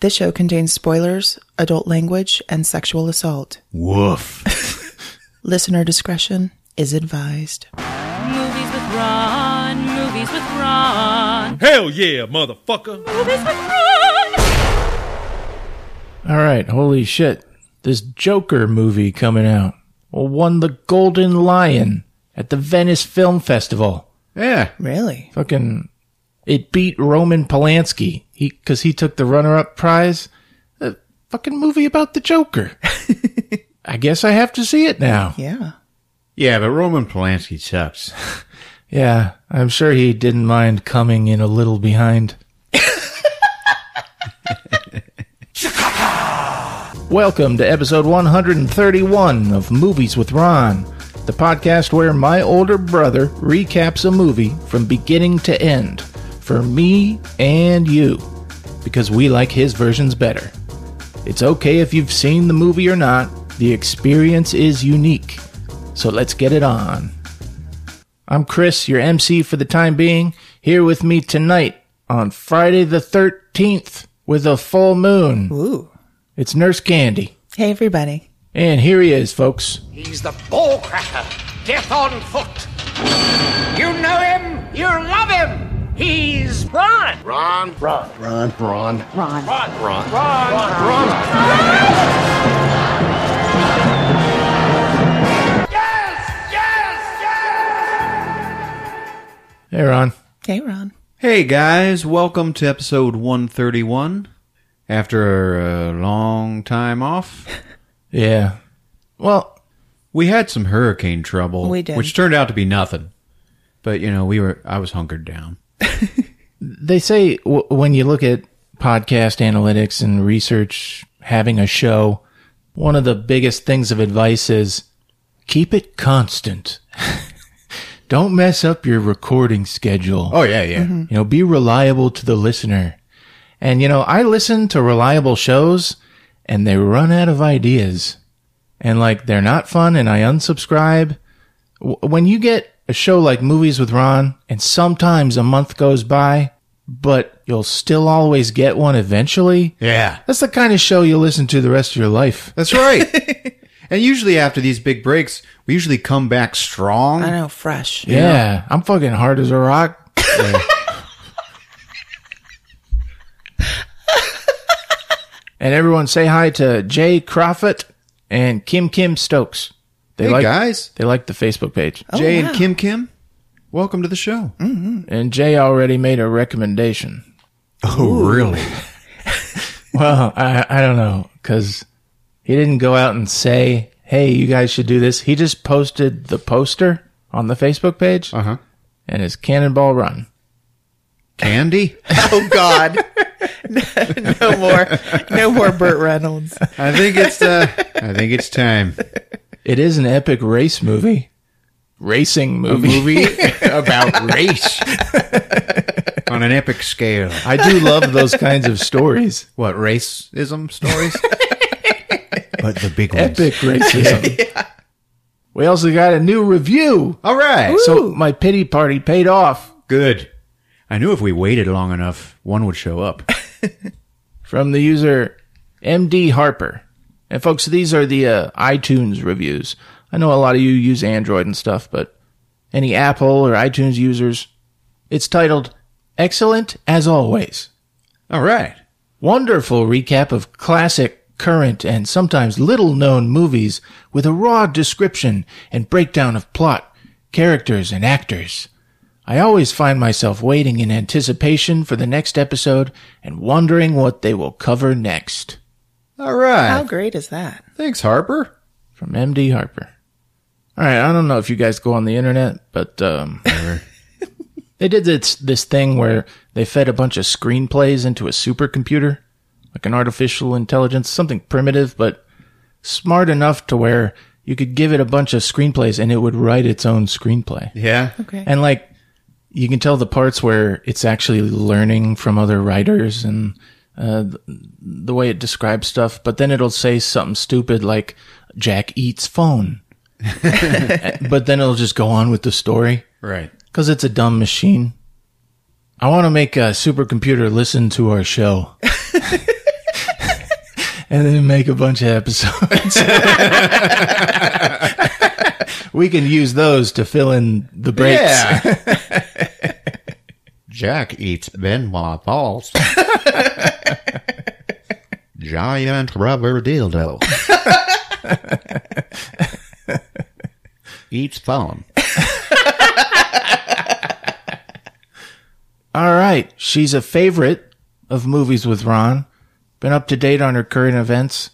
This show contains spoilers, adult language, and sexual assault. Woof. Listener discretion is advised. Movies with Ron, movies with Ron, Hell yeah, motherfucker. movies with Ron. All right, holy shit. This Joker movie coming out won the Golden Lion at the Venice Film Festival. Yeah. Really? Fucking, it beat Roman Polanski. He, cause he took the runner-up prize. A fucking movie about the Joker. I guess I have to see it now. Yeah. Yeah, but Roman Polanski sucks. Yeah, I'm sure he didn't mind coming in a little behind. Welcome to episode 131 of Movies with Ron, the podcast where my older brother recaps a movie from beginning to end for me and you, because we like his versions better. It's okay if you've seen the movie or not, the experience is unique. So let's get it on. I'm Chris, your MC for the time being, here with me tonight on Friday the 13th with a full moon. Ooh. It's Nurse Candy. Hey, everybody. And here he is, folks. He's the ball cracker, death on foot. You know him, you love him. He's Ron. Ron. Ron. Ron. Ron. Ron. Ron. Ron. Ron. Yes! Yes! Yes! Hey, Ron. Hey, Ron. Hey guys, welcome to episode 131. After a long time off, Yeah. Well, we had some hurricane trouble, We did. which turned out to be nothing. But you know, we were I was hunkered down. They say w- when you look at podcast analytics and research having a show, one of the biggest things of advice is keep it constant. Don't mess up your recording schedule. Oh yeah, yeah. Mm-hmm. You know, be reliable to the listener. And, you know, I listen to reliable shows and they run out of ideas. And like, they're not fun and I unsubscribe. W- When you get a show like Movies with Ron and sometimes a month goes by, but you'll still always get one eventually. Yeah. That's the kind of show you'll listen to the rest of your life. That's right. and usually after these big breaks, we usually come back strong. I know, fresh. Yeah. I'm fucking hard as a rock. and everyone say hi to Jay Crawford and Kim Kim Stokes. They Hey like guys, they like the Facebook page. Jay wow. and Kim Kim, welcome to the show. And Jay already made a recommendation. Oh, really? Well, I I don't know cuz he didn't go out and say, "Hey, you guys should do this." He just posted the poster on the Facebook page Uh huh. and his Cannonball Run. Candy? Oh, God. no more. No more Burt Reynolds. I think it's uh, I think it's time. It is an epic race movie. Racing movie. Movie about race on an epic scale. I do love those kinds of stories. What racism stories? but the big ones. Epic racism. We also got a new review. All right. So my pity party paid off Good. I knew if we waited long enough, one would show up. from the user MD Harper. And folks, these are the uh, iTunes reviews. I know a lot of you use Android and stuff, but any Apple or iTunes users, it's titled Excellent as Always. All right. Wonderful recap of classic, current, and sometimes little known movies with a raw description and breakdown of plot, characters, and actors. I always find myself waiting in anticipation for the next episode and wondering what they will cover next. All right. How great is that? Thanks, Harper. From MD Harper. All right, I don't know if you guys go on the internet, but um, they did this this thing where they fed a bunch of screenplays into a supercomputer, like an artificial intelligence, something primitive but smart enough to where you could give it a bunch of screenplays and it would write its own screenplay. Yeah. Okay. And like you can tell the parts where it's actually learning from other writers and uh, the way it describes stuff, but then it'll say something stupid like Jack eats phone. but then it'll just go on with the story Right. because it's a dumb machine. I want to make a supercomputer listen to our show and then make a bunch of episodes. we can use those to fill in the breaks. Jack eats Benoit balls. Giant rubber dildo. eats phone. All right. She's a favorite of movies with Ron. Been up to date on her current events.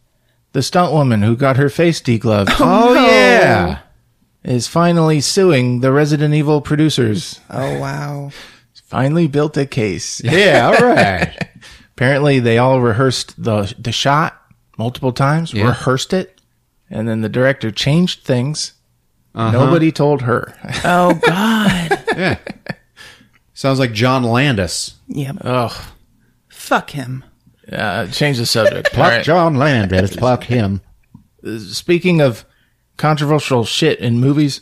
The stunt woman who got her face degloved Oh, yeah. is finally suing the Resident Evil producers. Oh wow. Finally built a case. Yeah, all right. Apparently, they all rehearsed the the shot multiple times, Yeah. rehearsed it, and then the director changed things. Nobody told her. Oh God. yeah. Sounds like John Landis. yep. Ugh. Fuck him. Uh, change the subject. Pluck All right. John Landis. Pluck him. Speaking of controversial shit in movies,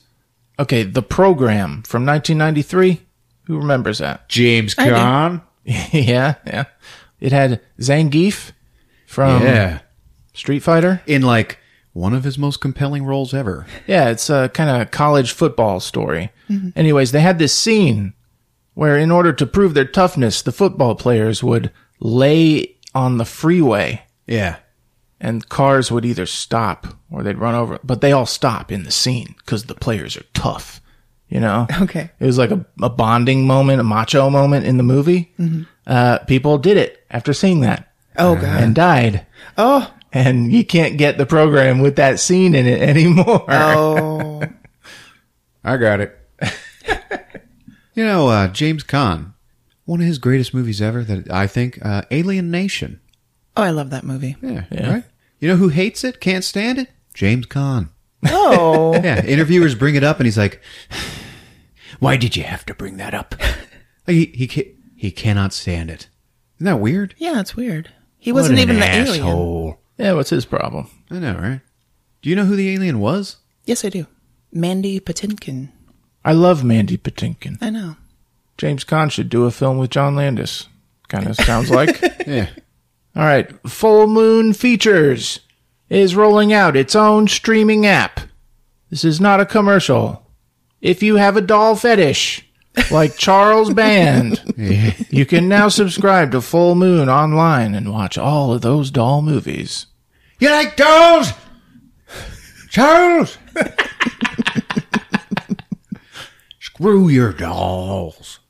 okay, the program from 1993. Who remembers that? James I. Caan. yeah, yeah. It had Zangief from yeah. Street Fighter. In like one of his most compelling roles ever. Yeah, it's a kind of college football story. Mm-hmm. Anyways, they had this scene where, in order to prove their toughness, the football players would lay on the freeway Yeah. and cars would either stop or they'd run over, but they all stop in the scene because the players are tough. You know? Okay. It was like a, a bonding moment, a macho moment in the movie. Uh, people did it after seeing that Oh God. and died. oh. And you can't get the program with that scene in it anymore. Oh. I got it. you know, uh, James Caan, one of his greatest movies ever that I think, uh, Alien Nation. Oh, I love that movie. Yeah, Yeah. Right? You know who hates it? Can't stand it? James Caan. Oh. Yeah. Interviewers bring it up and he's like, why did you have to bring that up? He, he, ca- he cannot stand it. Isn't that weird? yeah, it's weird. He wasn't What even an the alien. asshole. Yeah, what's his problem? I know, right? Do you know who the alien was? Yes, I do. Mandy Patinkin. I love Mandy Patinkin. I know. James Caan should do a film with John Landis. Kind of sounds like. Yeah. All right, Full Moon Features is rolling out its own streaming app. This is not a commercial. If you have a doll fetish, like Charles Band, you can now subscribe to Full Moon online and watch all of those doll movies. You like dolls? Charles? Screw your dolls.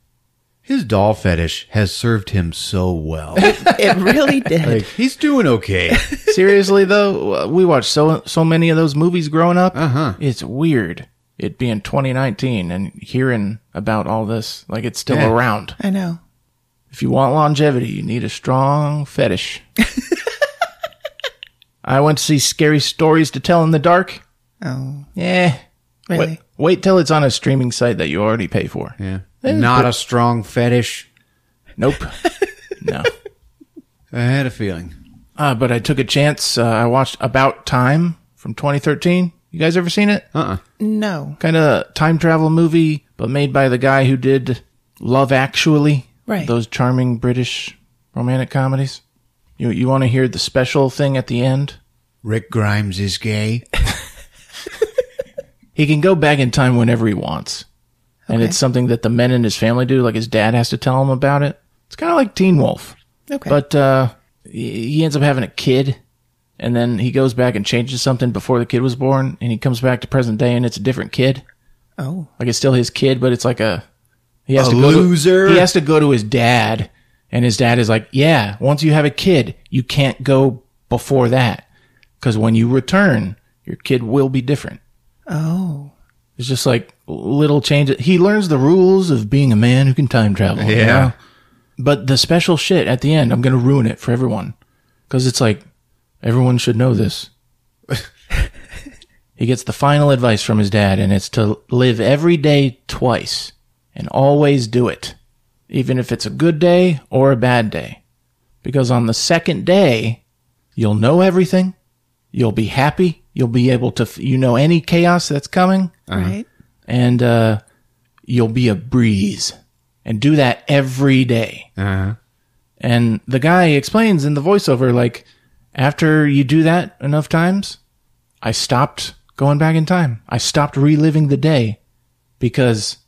His doll fetish has served him so well. It really did. like, he's doing okay. Seriously though, we watched so so many of those movies growing up. Uh-huh. It's weird it being 2019 and hearing about all this like it's still Yeah. around. I know. If you want longevity, you need a strong fetish. I went to see Scary Stories to Tell in the Dark. Oh, Yeah. really? Wait, wait till it's on a streaming site that you already pay for. Yeah. Not a strong fetish. Nope. no. I had a feeling. Uh, but I took a chance. Uh, I watched About Time from 2013. You guys ever seen it? Uh-uh. No. Kind of time travel movie, but made by the guy who did Love Actually. Right. Those charming British romantic comedies. You you want to hear the special thing at the end? Rick Grimes is gay. He can go back in time whenever he wants. And it's something that the men in his family do, like his dad has to tell him about it. It's kind of like Teen Wolf. Okay. But uh, he he ends up having a kid, and then he goes back and changes something before the kid was born, and he comes back to present day, and it's a different kid. oh, Like it's still his kid, but it's like a he has A to go loser? To, he has to go to his dad, and his dad is like, "Yeah, once you have a kid, you can't go before that, because when you return, your kid will be different." oh, It's just like little changes. He learns the rules of being a man who can time travel. you Yeah. know? But the special shit at the end, I'm going to ruin it for everyone. Because it's like, everyone should know this. he gets the final advice from his dad, and it's to live every day twice and always do it. Even if it's a good day or a bad day. Because on the second day, you'll know everything. You'll be happy. You'll be able to, f- you know, any chaos that's coming right. and uh, you'll be a breeze and do that every day. Uh-huh. And the guy explains in the voiceover, like, After you do that enough times, I stopped going back in time. I stopped reliving the day because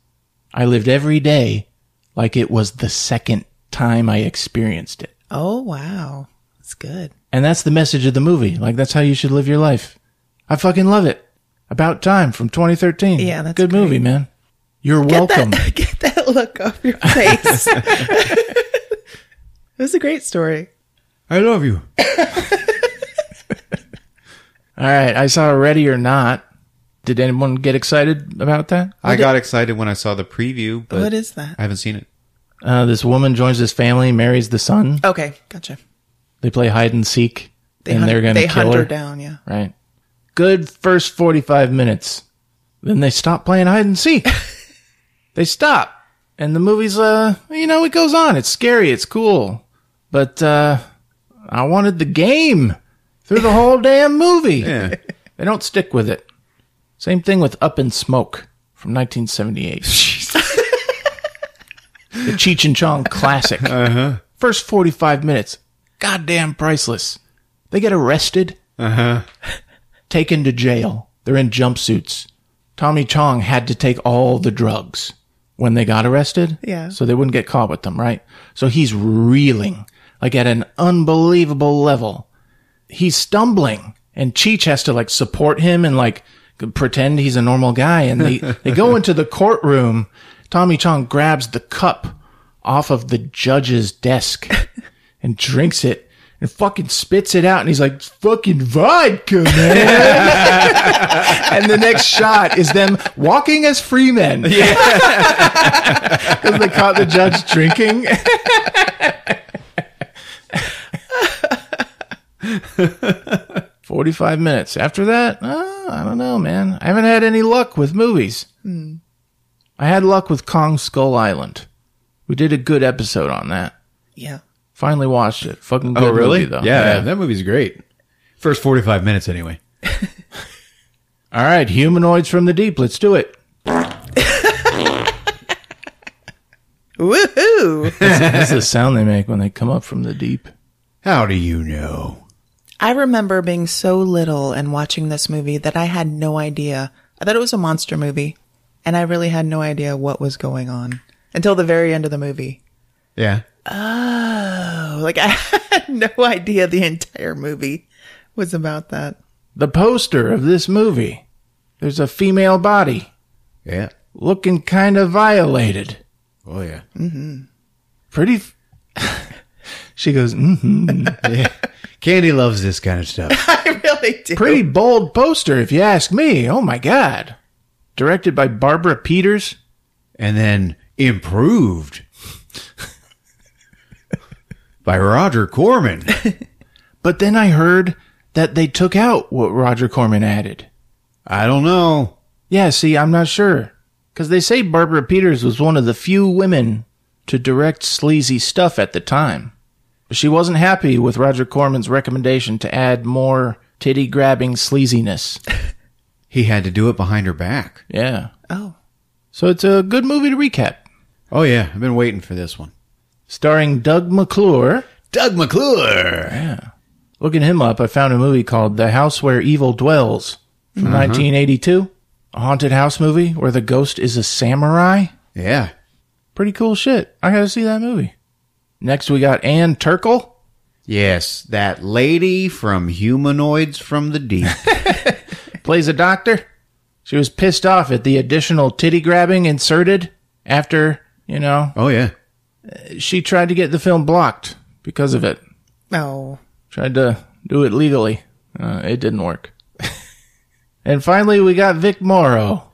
I lived every day like it was the second time I experienced it. Oh, wow. That's good. And that's the message of the movie. Like that's how you should live your life. I fucking love it. About time from 2013. Yeah, that's good great. movie, man. You're Get welcome. that, get that look off your face. it was a great story. I love you. All right, I saw Ready or Not. Did anyone get excited about that? I got excited when I saw the preview, but what is that? I haven't seen it. Uh, this woman joins this family, marries the son. Okay, gotcha. They play hide and seek, They and hunt, they're going they to kill hunt her. her down, yeah. Right. Good first 45 minutes. Then they stop playing hide and seek. they stop. And the movie's, uh, you know, it goes on. It's scary. It's cool. But, uh, I wanted the game through the whole damn movie. Yeah. They don't stick with it. Same thing with Up in Smoke from 1978. the Cheech and Chong classic. Uh-huh. First 45 minutes. Goddamn priceless. They get arrested Uh-huh. taken to jail. They're in jumpsuits. Tommy Chong had to take all the drugs when they got arrested. Yeah. So they wouldn't get caught with them, right? So he's reeling, like at an unbelievable level. He's stumbling and Cheech has to like support him and like pretend he's a normal guy. And they, they go into the courtroom. Tommy Chong grabs the cup off of the judge's desk and drinks it and fucking spits it out. And he's like, fucking vodka, man. and the next shot is them walking as free men. Yeah. Because they caught the judge drinking. Forty-five minutes. After that, uh, I don't know, man. I haven't had any luck with movies. I had luck with Kong Skull Island. We did a good episode on that. Yeah. Finally watched it. Fucking good Oh, really? movie, though. yeah, that movie's great. First 45 minutes, anyway. All right, humanoids from the deep. Let's do it. Woohoo! That's the sound they make when they come up from the deep. How do you know? I remember being so little and watching this movie that I had no idea. I thought it was a monster movie, and I really had no idea what was going on until the very end of the movie. Yeah. Oh, like I had no idea the entire movie was about that. The poster of this movie. There's a female body Yeah. looking kind of violated. Oh, yeah. Mm-hmm. Pretty. F- she goes, mm-hmm. yeah. Candy loves this kind of stuff. I really do. Pretty bold poster, if you ask me. Oh my God. Directed by Barbara Peeters. and then improved by Roger Corman. But then I heard that they took out what Roger Corman added. I don't know. Yeah, see, I'm not sure. Because they say Barbara Peeters was one of the few women to direct sleazy stuff at the time. But she wasn't happy with Roger Corman's recommendation to add more titty grabbing sleaziness. He had to do it behind her back. Yeah. Oh, So it's a good movie to recap. Oh yeah, I've been waiting for this one. Starring Doug McClure. Doug McClure. Yeah. Looking him up, I found a movie called The House Where Evil Dwells from uh-huh. 1982. A haunted house movie where the ghost is a samurai. Yeah. Pretty cool shit. I gotta see that movie. Next, we got Ann Turkel. Yes, that lady from Humanoids from the Deep. plays a doctor. She was pissed off at the additional titty grabbing inserted after, you know, oh yeah. she tried to get the film blocked because of it. oh, Tried to do it legally. Uh, it didn't work. and finally, we got Vic Morrow.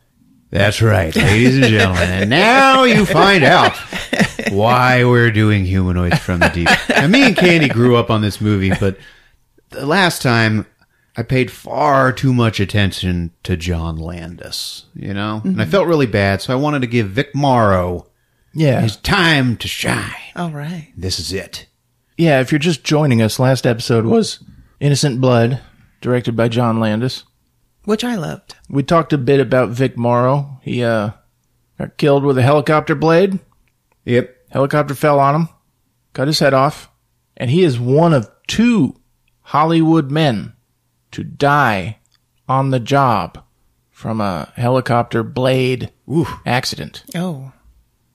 That's right, ladies and gentlemen. And now you find out why we're doing Humanoids from the Deep. And me and Candy grew up on this movie, but the last time I paid far too much attention to John Landis, you know? And I felt really bad, so I wanted to give Vic Morrow Yeah. his time to shine. all right. This is it. Yeah, if you're just joining us, last episode was Innocent Blood, directed by John Landis. Which I loved. We talked a bit about Vic Morrow. He uh, got killed with a helicopter blade. Yep. Helicopter fell on him, cut his head off, and he is one of two Hollywood men to die on the job from a helicopter blade accident. Oh.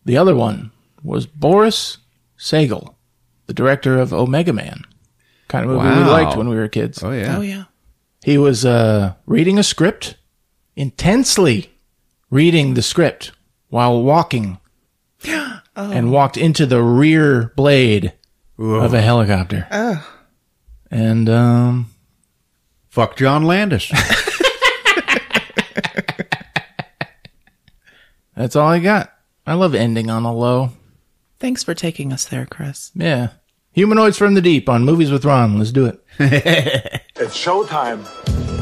The other one was Boris Sagal, the director of Omega Man. Kind of movie we liked when we were kids. Oh yeah. Oh, yeah. He was uh, reading a script, intensely reading the script while walking, and walked into the rear blade of a helicopter. And um, Fuck John Landis. that's all I got. I love ending on a low. Thanks for taking us there, Chris. Yeah. Humanoids from the Deep on Movies with Ron. Let's do it. It's showtime.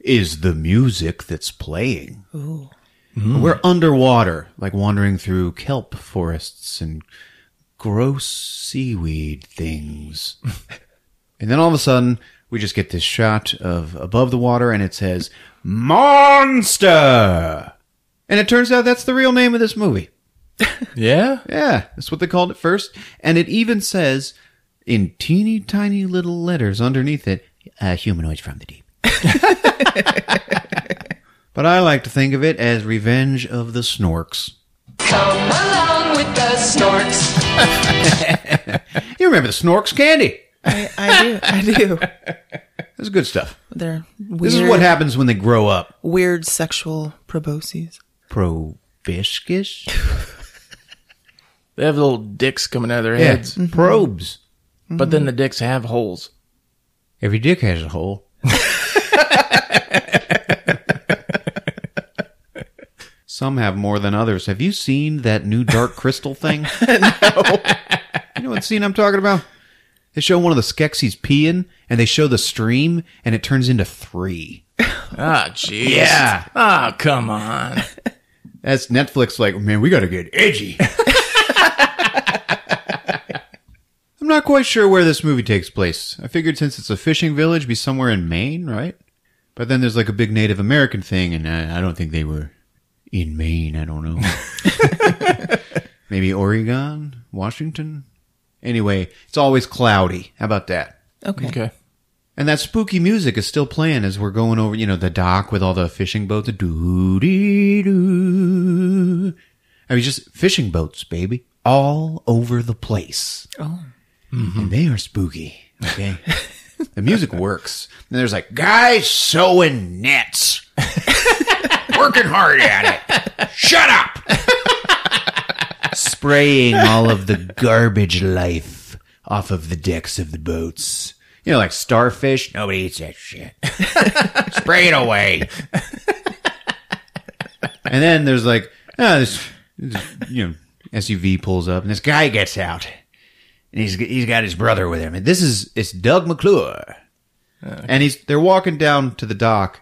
Is the music that's playing. We're underwater, like wandering through kelp forests and gross seaweed things. and then all of a sudden, we just get this shot of above the water and it says, Monster! And it turns out that's the real name of this movie. Yeah? Yeah, that's what they called it first. And it even says in teeny tiny little letters underneath it, uh, humanoids from the deep. but I like to think of it as Revenge of the Snorks. Come along with the snorks. You remember the Snorks candy? I, I do. I do. That's good stuff. They're weird, This is what happens when they grow up. weird sexual probosces. Probiscus? They have little dicks coming out of their Yeah, heads. probes. But then the dicks have holes. Every dick has a hole. Some have more than others. Have you seen that new Dark Crystal thing? no. You know what scene I'm talking about? They show one of the Skeksis peeing, and they show the stream, and it turns into three. Ah, jeez. Yeah. Ah, come on. That's Netflix like, man, we gotta get edgy. I'm not quite sure where this movie takes place. I figured since it's a fishing village, be somewhere in Maine, right? But then there's like a big Native American thing, and I, I don't think they were in Maine. I don't know. Maybe Oregon, Washington. Anyway, it's always cloudy. How about that? Okay. Okay. And that spooky music is still playing as we're going over, you know, the dock with all the fishing boats. Doo dee doo. I mean, just fishing boats, baby, all over the place. Oh. And they are spooky. Okay, the music works. And there's like guys sewing nets, working hard at it. Shut up. Spraying all of the garbage life off of the decks of the boats. You know, like starfish. Nobody eats that shit. Spray it away. and then there's like, ah, this, this, you know, SUV pulls up, and this guy gets out, and he's he's got his brother with him, and this is it's Doug McClure, and he's they're walking down to the dock,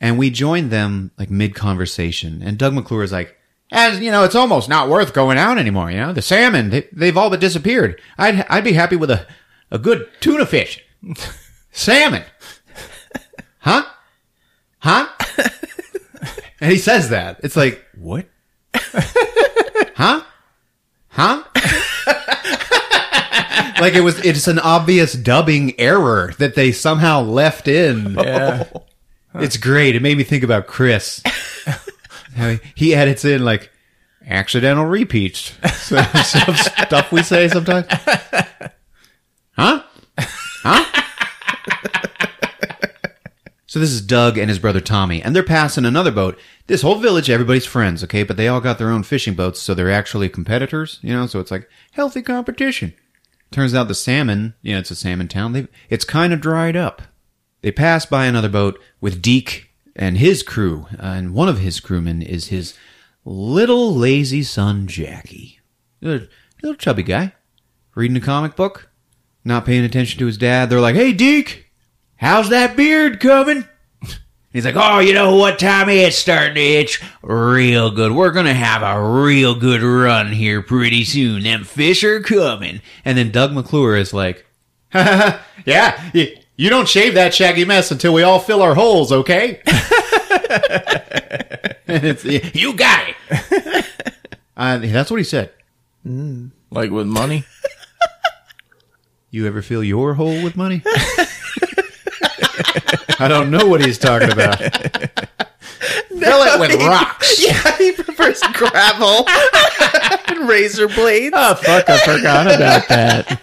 and we join them like mid conversation, and Doug McClure is like. As you know, it's almost not worth going out anymore. You know, the salmon they, they've all but disappeared. I'd I'd be happy with a a good tuna fish, salmon, huh, huh? and he says that it's like what, huh, huh? Like it was it's an obvious dubbing error that they somehow left in. Yeah. It's great. It made me think about Chris. How he, he edits in like accidental repeats. So, stuff we say sometimes. Huh? Huh? so this is Doug and his brother Tommy, and they're passing another boat. This whole village, everybody's friends, okay, but they all got their own fishing boats, so they're actually competitors, you know. So it's like healthy competition. Turns out the salmon, you know, it's a salmon town. They've, it's kind of dried up. They pass by another boat with Deke and his crew, uh, and one of his crewmen is his little lazy son Jackie, little, little chubby guy, reading a comic book, not paying attention to his dad. They're like, "Hey, Deke, how's that beard coming? He's like, oh, you know what, Tommy? It's starting to itch real good. We're going to have a real good run here pretty soon. Them fish are coming. And then Doug McClure is like, yeah, you, you don't shave that shaggy mess until we all fill our holes, okay? it's, you got it. Uh, that's what he said. Like with money? You ever fill your hole with money? I don't know what he's talking about. Fill it with rocks. Yeah, he prefers gravel and razor blades. Oh, fuck, I forgot about that.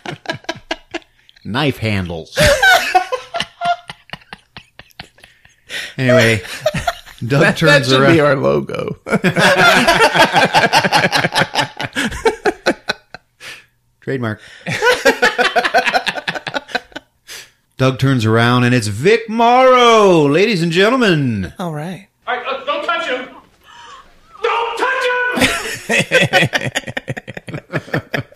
Knife handles. anyway, Doug That turns should around. be our logo. Trademark. Doug turns around and it's Vic Morrow, ladies and gentlemen. All right. All right, uh, don't touch him! Don't touch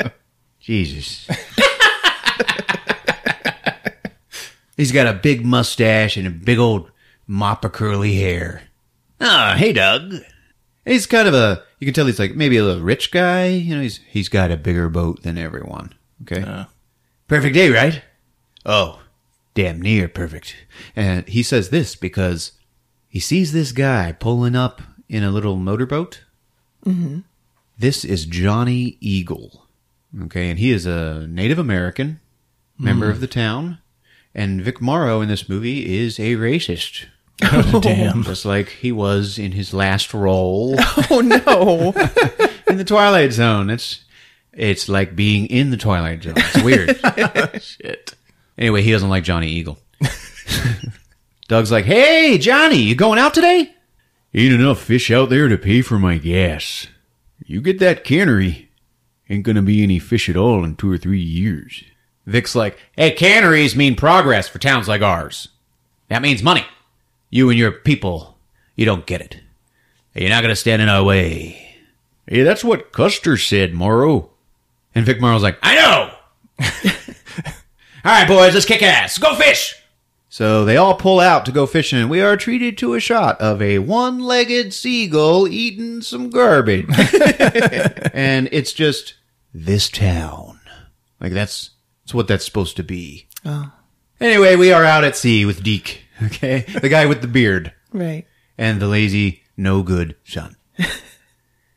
him! Jesus. He's got a big mustache and a big old mop of curly hair. Ah, hey, Doug. He's kind of a, you can tell he's like maybe a little rich guy. You know, he's, he's got a bigger boat than everyone. Okay. Perfect day, right? Oh, damn near perfect. And he says this because he sees this guy pulling up in a little motorboat. Mm-hmm. This is Johnny Eagle. Okay, and he is a Native American member of the town. And Vic Morrow in this movie is a racist. Oh, Damn. Just like he was in his last role Oh no. in the Twilight Zone. It's it's like being in the Twilight Zone. It's weird. Shit. Anyway, he doesn't like Johnny Eagle. Doug's like, "Hey, Johnny, you going out today?" Ain't enough fish out there to pay for my gas. You get that cannery, ain't gonna be any fish at all in two or three years. Vic's like, "Hey, canneries mean progress for towns like ours. That means money. You and your people, you don't get it. You're not gonna stand in our way." Hey, that's what Custer said, Morrow. And Vic Morrow's like, I know. All right, boys, let's kick ass. Go fish. So they all pull out to go fishing, and we are treated to a shot of a one legged seagull eating some garbage. and it's just this town. Like, that's, that's what that's supposed to be. Oh. Anyway, we are out at sea with Deke, okay? The guy with the beard Right. and the lazy, no good son. and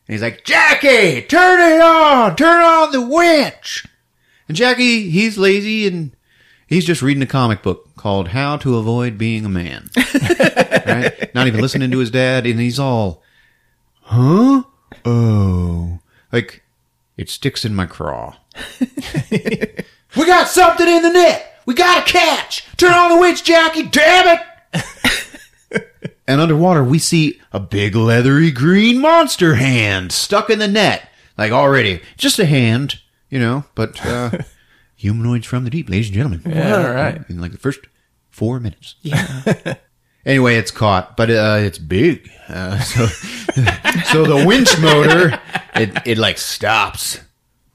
he's like, Jackie, turn it on, turn on the winch. And Jackie, he's lazy and he's just reading a comic book called How to Avoid Being a Man. right? Not even listening to his dad, and he's all, huh? Oh. Like, it sticks in my craw. we got something in the net. We got a catch. Turn on the winch, Jackie. Damn it. And underwater, we see a big leathery green monster hand stuck in the net. Like already, just a hand, you know, but uh, humanoids from the deep, ladies and gentlemen. Yeah, all right. In like the first four minutes. Yeah. Anyway, it's caught, but uh, it's big. Uh, so, so the winch motor, it, it like stops.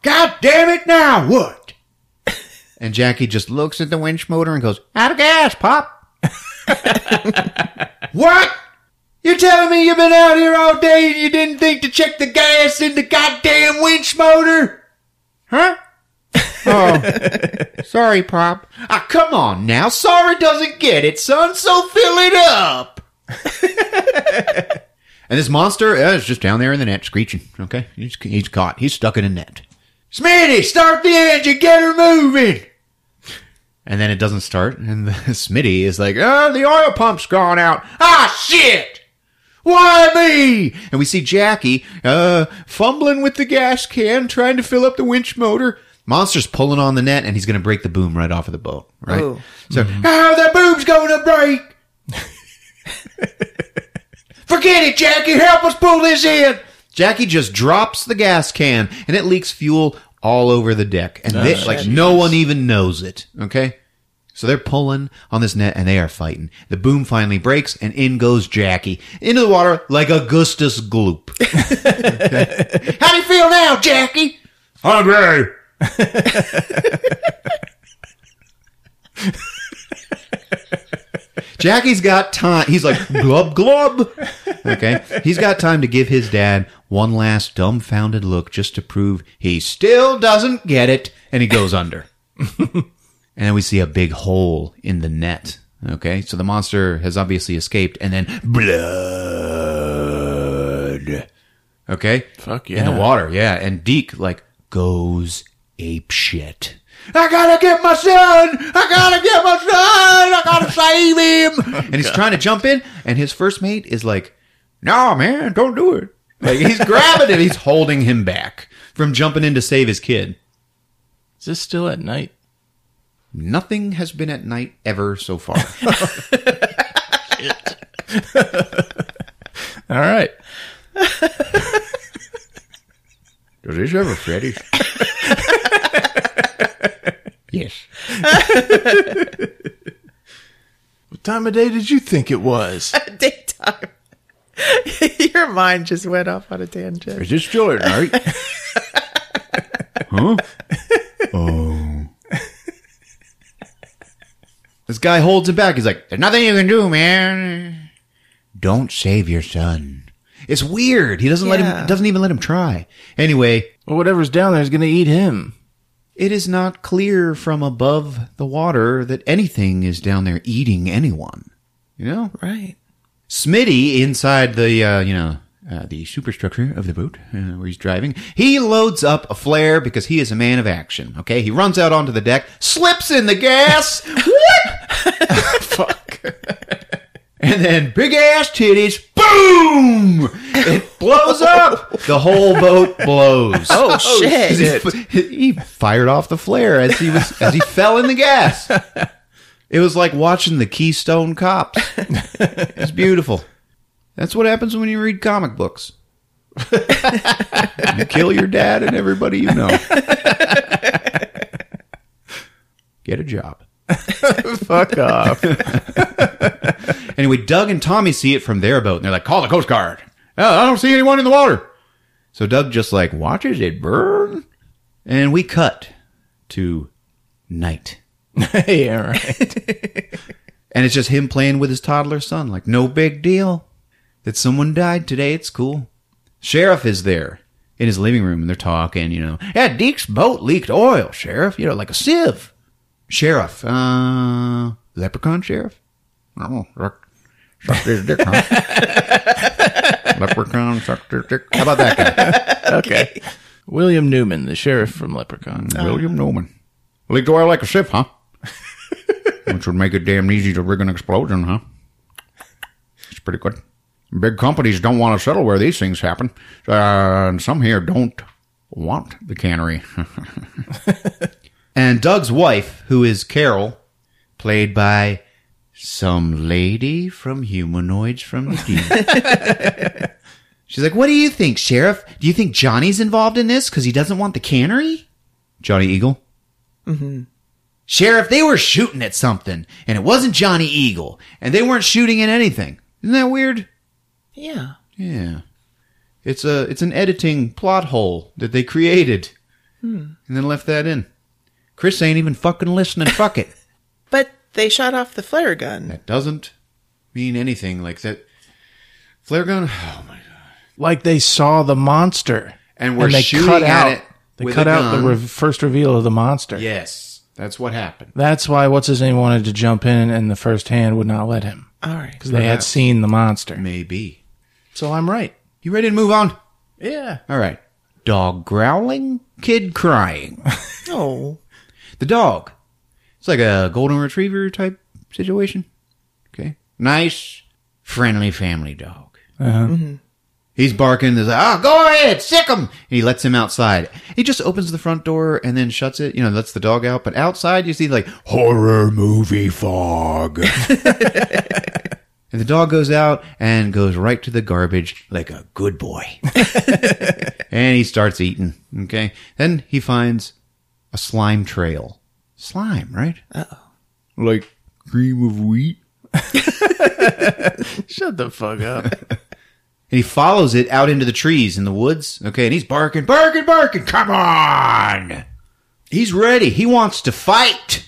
God damn it! Now what? And Jackie just looks at the winch motor and goes, "Out of gas, pop." what? You're telling me you've been out here all day and you didn't think to check the gas in the goddamn winch motor? Huh? Oh, sorry, Pop. Ah, come on now. Sorry doesn't get it, son, so fill it up. and this monster uh, is just down there in the net screeching, okay? He's, he's caught. He's stuck in a net. Smitty, start the engine, get her moving. And then it doesn't start, and the, Smitty is like, oh, the oil pump's gone out. Ah, shit! Why me? And we see Jackie, uh, fumbling with the gas can, trying to fill up the winch motor. Monster's pulling on the net, and he's going to break the boom right off of the boat, right? Oh. So, mm-hmm. ah, oh, the boom's going to break! Forget it, Jackie. Help us pull this in. Jackie just drops the gas can, and it leaks fuel all over the deck, and oh, they, like no one even knows it. Okay, so they're pulling on this net, and they are fighting. The boom finally breaks, and in goes Jackie into the water like Augustus Gloop. Okay. How do you feel now, Jackie? Hungry. Jackie's got time. He's like, glub, glub. Okay. He's got time to give his dad one last dumbfounded look just to prove he still doesn't get it. And he goes under. and then we see a big hole in the net. Okay. So the monster has obviously escaped. And then blood. Okay. Fuck yeah. In the water. Yeah. And Deke, like, goes ape shit. I gotta get my son! I gotta get my son! I gotta save him! and he's trying to jump in, and his first mate is like, No, man, don't do it. Like he's grabbing him, he's holding him back from jumping in to save his kid. Is this still at night? Nothing has been at night ever so far. All right. Does this ever Freddy's? Yes. What time of day did you think it was? Daytime. Your mind just went off on a tangent. Is this still at night? huh? Oh. This guy holds it back. He's like, There's nothing you can do, man. Don't save your son. It's weird. He doesn't let Yeah. him doesn't even let him try. Anyway, well, whatever's down there is going to eat him. It is not clear from above the water that anything is down there eating anyone. You know? Right. Smitty inside the uh, you know uh, the superstructure of the boat uh, where he's driving, he loads up a flare because he is a man of action. Okay, he runs out onto the deck, slips in the gas, what? Fuck. And then big ass titties, boom! It blows up. The whole boat blows. Oh, shit. He, he fired off the flare as he was as he fell in the gas. It was like watching the Keystone Cops. It's beautiful. That's what happens when you read comic books. you kill your dad and everybody you know. Get a job. Fuck off. Anyway, Doug and Tommy see it from their boat, and they're like, "Call the Coast Guard." Oh, I don't see anyone in the water. So Doug just like watches it burn, and we cut to night, all right. and it's just him playing with his toddler son. Like, no big deal that someone died today. It's cool. Sheriff is there in his living room, and they're talking. You know, yeah, Deke's boat leaked oil, Sheriff. You know, like a sieve. Sheriff, uh, leprechaun sheriff. Oh, suck- sucked his dick, huh? leprechaun sucked his dick. How about that guy? Okay. William Newman, the sheriff from Leprechaun. William Newman. Leaked oil like a sieve, huh? Which would make it damn easy to rig an explosion, huh? It's pretty good. Big companies don't want to settle where these things happen. Uh, and some here don't want the cannery. And Doug's wife, who is Carol, played by some lady from Humanoids from the Deep. She's like, What do you think, Sheriff? Do you think Johnny's involved in this because he doesn't want the cannery? Johnny Eagle? Mm-hmm. Sheriff, they were shooting at something, and it wasn't Johnny Eagle, and they weren't shooting at anything. Isn't that weird? Yeah. Yeah. It's a it's an editing plot hole that they created and then left that in. Chris ain't even fucking listening. Fuck it. But they shot off the flare gun. That doesn't mean anything like that. Flare gun. Oh my god. Like they saw the monster. And we're they shooting cut at out, it They with cut a out the re- first reveal of the monster. Yes, that's what happened. That's why what's his name wanted to jump in, and the first hand would not let him All right. because they had seen the monster. Maybe. So I'm right. You ready to move on? Yeah. All right. Dog growling, kid crying. Oh. The dog. It's like a golden retriever type situation. Okay. Nice, friendly family dog. Uh-huh. He's barking. He's like, oh, go ahead, sick him. And he lets him outside. He just opens the front door and then shuts it, you know, lets the dog out. But outside, you see like horror movie fog. and the dog goes out and goes right to the garbage like a good boy. and he starts eating. Okay. Then he finds a slime trail. Slime, right? Uh oh. Like cream of wheat. Shut the fuck up. And he follows it out into the trees in the woods. Okay, and he's barking, barking, barking. Come on! He's ready. He wants to fight.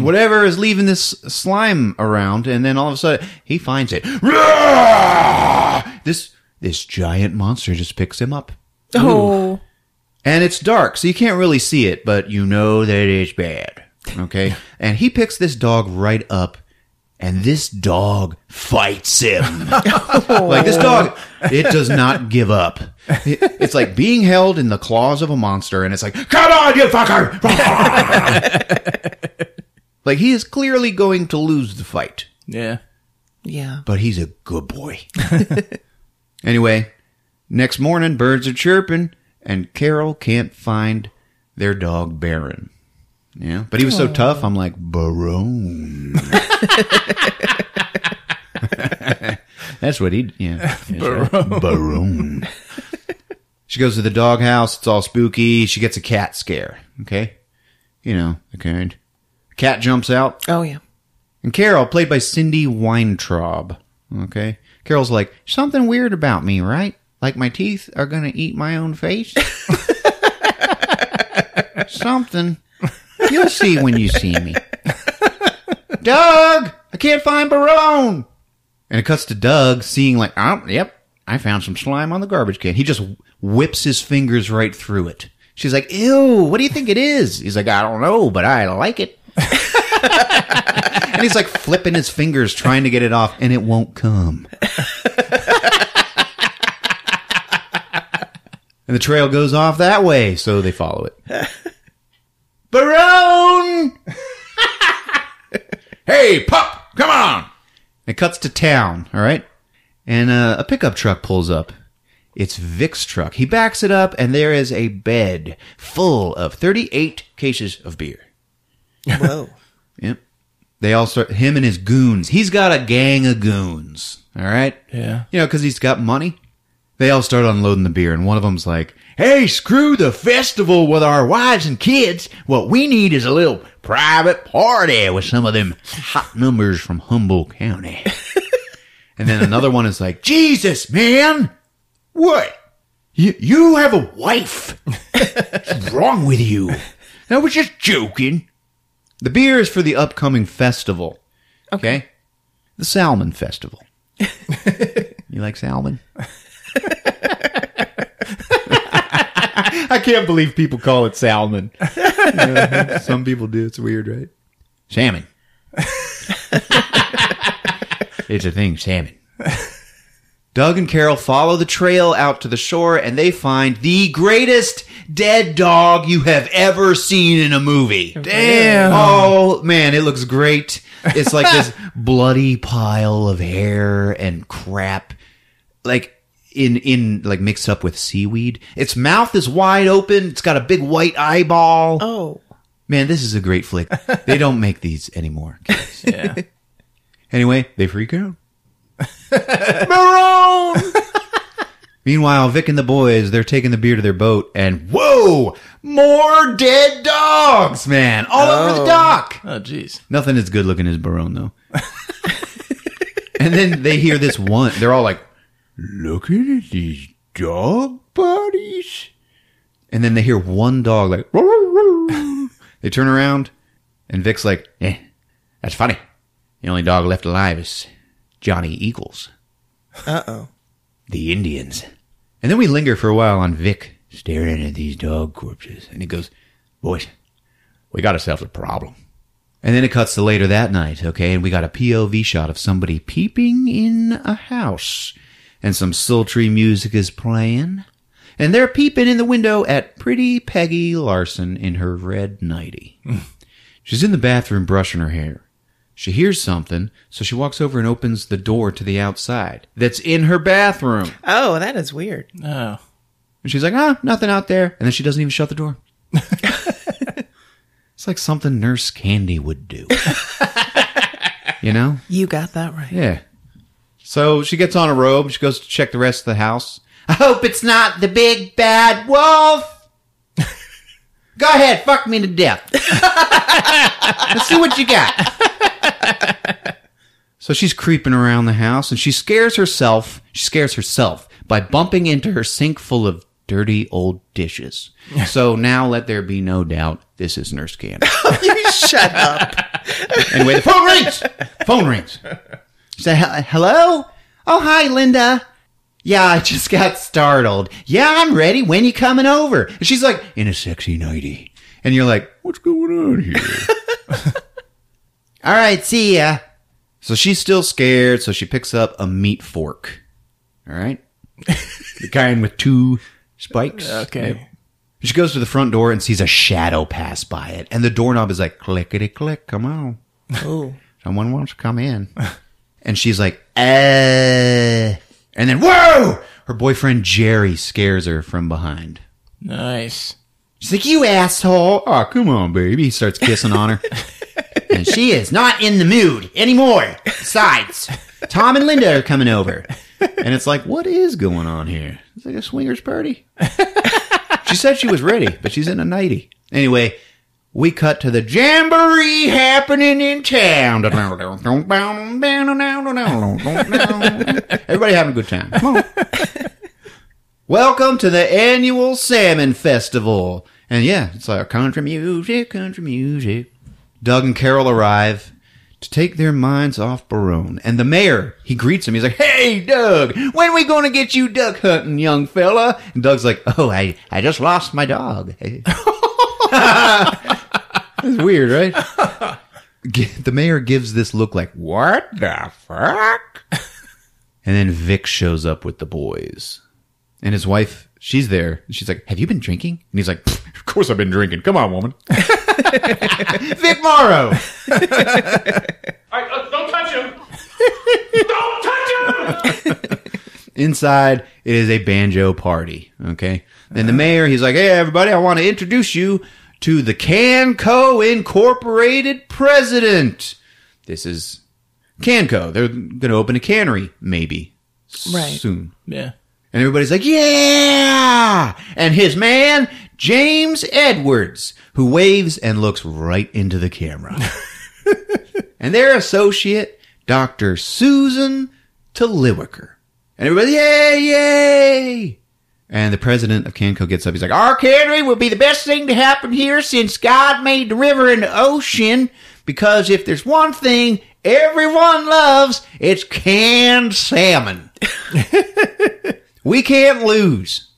whatever is leaving this slime around, and then all of a sudden he finds it. Roar! This this giant monster just picks him up. Oh. And it's dark, so you can't really see it, but you know that it's bad. Okay? and he picks this dog right up, and this dog fights him. like this dog, oh. it does not give up. It- it's like being held in the claws of a monster, and it's like, come on, you fucker! like he is clearly going to lose the fight, Yeah. Yeah. but he's a good boy. anyway, next morning, birds are chirping, and Carol can't find their dog Baron. Yeah, but he was so tough. I'm like Barone. That's what he. Yeah, that's right. Barone. She goes to the doghouse. It's all spooky. She gets a cat scare. Okay, you know the kind. Cat jumps out. Oh, yeah. And Carol, played by Cindy Weintraub. Okay. Carol's like, something weird about me, right? Like my teeth are going to eat my own face? something. You'll see when you see me. Doug! I can't find Barone! And it cuts to Doug seeing like, oh, yep, I found some slime on the garbage can. He just whips his fingers right through it. She's like, ew, what do you think it is? He's like, I don't know, but I like it. and he's like flipping his fingers trying to get it off, and it won't come. And the trail goes off that way, so they follow it. Barone! hey, pup, come on! It cuts to town, all right? And uh, a pickup truck pulls up. It's Vic's truck. He backs it up, and there is a bed full of 38 cases of beer. Whoa. Yep. They all start, him and his goons. He's got a gang of goons, all right? Yeah. You know, because he's got money. They all start unloading the beer, and one of them's like, Hey, screw the festival with our wives and kids. What we need is a little private party with some of them hot numbers from Humboldt County. and then another one is like, Jesus, man! What? You, you have a wife. What's wrong with you? I was just joking. The beer is for the upcoming festival. Okay. The Salmon Festival. you like salmon? I can't believe people call it salmon. Yeah, some people do. It's weird, right? Salmon. it's a thing, salmon. Doug and Carol follow the trail out to the shore and they find the greatest dead dog you have ever seen in a movie. Damn. Oh man, it looks great. It's like this bloody pile of hair and crap. Like in in like mixed up with seaweed. Its mouth is wide open. It's got a big white eyeball. Oh. Man, this is a great flick. They don't make these anymore. kids. Yeah. Anyway, they freak out. Marone! Meanwhile, Vic and the boys, they're taking the beer to their boat, and whoa! More dead dogs, man! All over the oh. dock! oh, jeez. Nothing as good looking as Barone, though. and then they hear this one. They're all like, looking at these dog bodies. And then they hear one dog like, "Roar, roar, roar." they turn around, and Vic's like, eh, that's funny. The only dog left alive is Johnny Eagles, Uh oh. the Indians. And then we linger for a while on Vic staring at these dog corpses. And he goes, boys, we got ourselves a problem. And then it cuts to later that night, okay, and we got a POV shot of somebody peeping in a house. And some sultry music is playing. And they're peeping in the window at pretty Peggy Larson in her red nightie. She's in the bathroom brushing her hair. She hears something, so she walks over and opens the door to the outside. That's in her bathroom. Oh, that is weird. Oh. And she's like, ah, nothing out there. And then she doesn't even shut the door. it's like something Nurse Candy would do. you know? You got that right. Yeah. So she gets on a robe. She goes to check the rest of the house. I hope it's not the big bad wolf. Go ahead, fuck me to death. Let's see what you got. so she's creeping around the house and she scares herself. She scares herself by bumping into her sink full of dirty old dishes. so now let there be no doubt this is Nurse Candy. you shut up. anyway, the phone rings. Phone rings. Say hello. Oh, hi, Linda. Yeah, I just got startled. Yeah, I'm ready. When you coming over? And she's like, in a sexy nighty. And you're like, what's going on here? All right, see ya. So she's still scared, so she picks up a meat fork. All right? the kind with two spikes. Okay. She goes to the front door and sees a shadow pass by it. And the doorknob is like, clickety click, come on. Oh. Someone wants to come in. and she's like, uh. And then, whoa! Her boyfriend Jerry scares her from behind. Nice. She's like, you asshole. Oh, come on, baby. He starts kissing on her. and she is not in the mood anymore. Besides, Tom and Linda are coming over. And it's like, what is going on here? It's like a swingers party. she said she was ready, but she's in a nightie. Anyway, we cut to the jamboree happening in town. Everybody having a good time. Welcome to the annual Salmon Festival. And yeah, it's like country music, country music. Doug and Carol arrive to take their minds off Barone. And the mayor, he greets him. He's like, Hey, Doug, when we going to get you duck hunting, young fella? And Doug's like, Oh, I, I just lost my dog. That's weird, right? The mayor gives this look like, What the fuck? And then Vic shows up with the boys. And his wife, she's there. She's like, Have you been drinking? And he's like, Of course I've been drinking. Come on, woman. Vic Morrow. All right, uh, don't touch him. don't touch him. Inside, it is a banjo party. Okay. And the mayor, he's like, Hey, everybody, I want to introduce you to the Canco Incorporated president. This is Canco. They're going to open a cannery, maybe. Right. Soon. Yeah. And everybody's like, yeah! And his man, James Edwards, who waves and looks right into the camera. and their associate, Dr. Susan Taliwicker. And everybody, yay, yay! And the president of Canco gets up. He's like, Our cannery will be the best thing to happen here since God made the river and the ocean. Because if there's one thing everyone loves, it's canned salmon. we can't lose.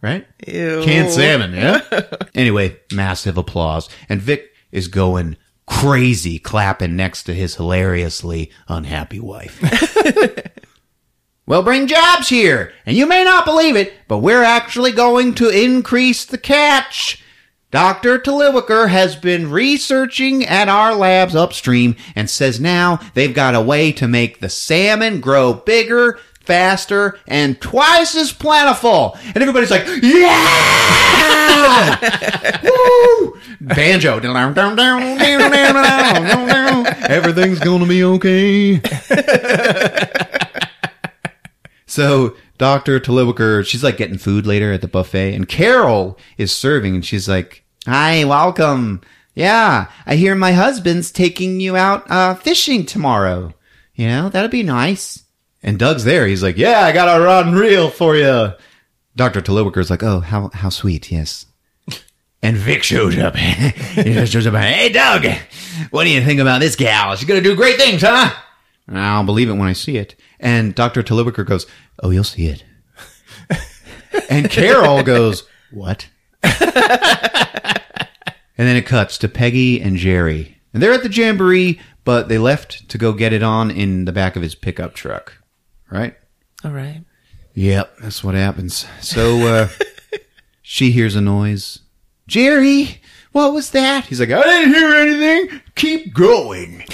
Right? Ew. Canned salmon, yeah? anyway, massive applause. And Vic is going crazy clapping next to his hilariously unhappy wife. We'll bring jobs here, and you may not believe it, but we're actually going to increase the catch. Dr. Taliwicker has been researching at our labs upstream and says now they've got a way to make the salmon grow bigger, faster, and twice as plentiful. And everybody's like, yeah! Woo! Banjo. Everything's gonna be okay. So Dr. Taliwicker, she's like getting food later at the buffet, and Carol is serving, and she's like, "Hi, welcome. Yeah, I hear my husband's taking you out uh, fishing tomorrow. You know, that'd be nice." And Doug's there. He's like, "Yeah, I got a rod and reel for you." Dr. Taliwicker's like, "Oh, how how sweet, yes." And Vic shows up. he just shows up. Hey, Doug, what do you think about this gal? She's gonna do great things, huh? I'll believe it when I see it. And Dr. Taliwicker goes, Oh, you'll see it. and Carol goes, What? and then it cuts to Peggy and Jerry. And they're at the jamboree, but they left to go get it on in the back of his pickup truck. Right? All right. Yep, that's what happens. So uh, she hears a noise. Jerry, what was that? He's like, I didn't hear anything. Keep going.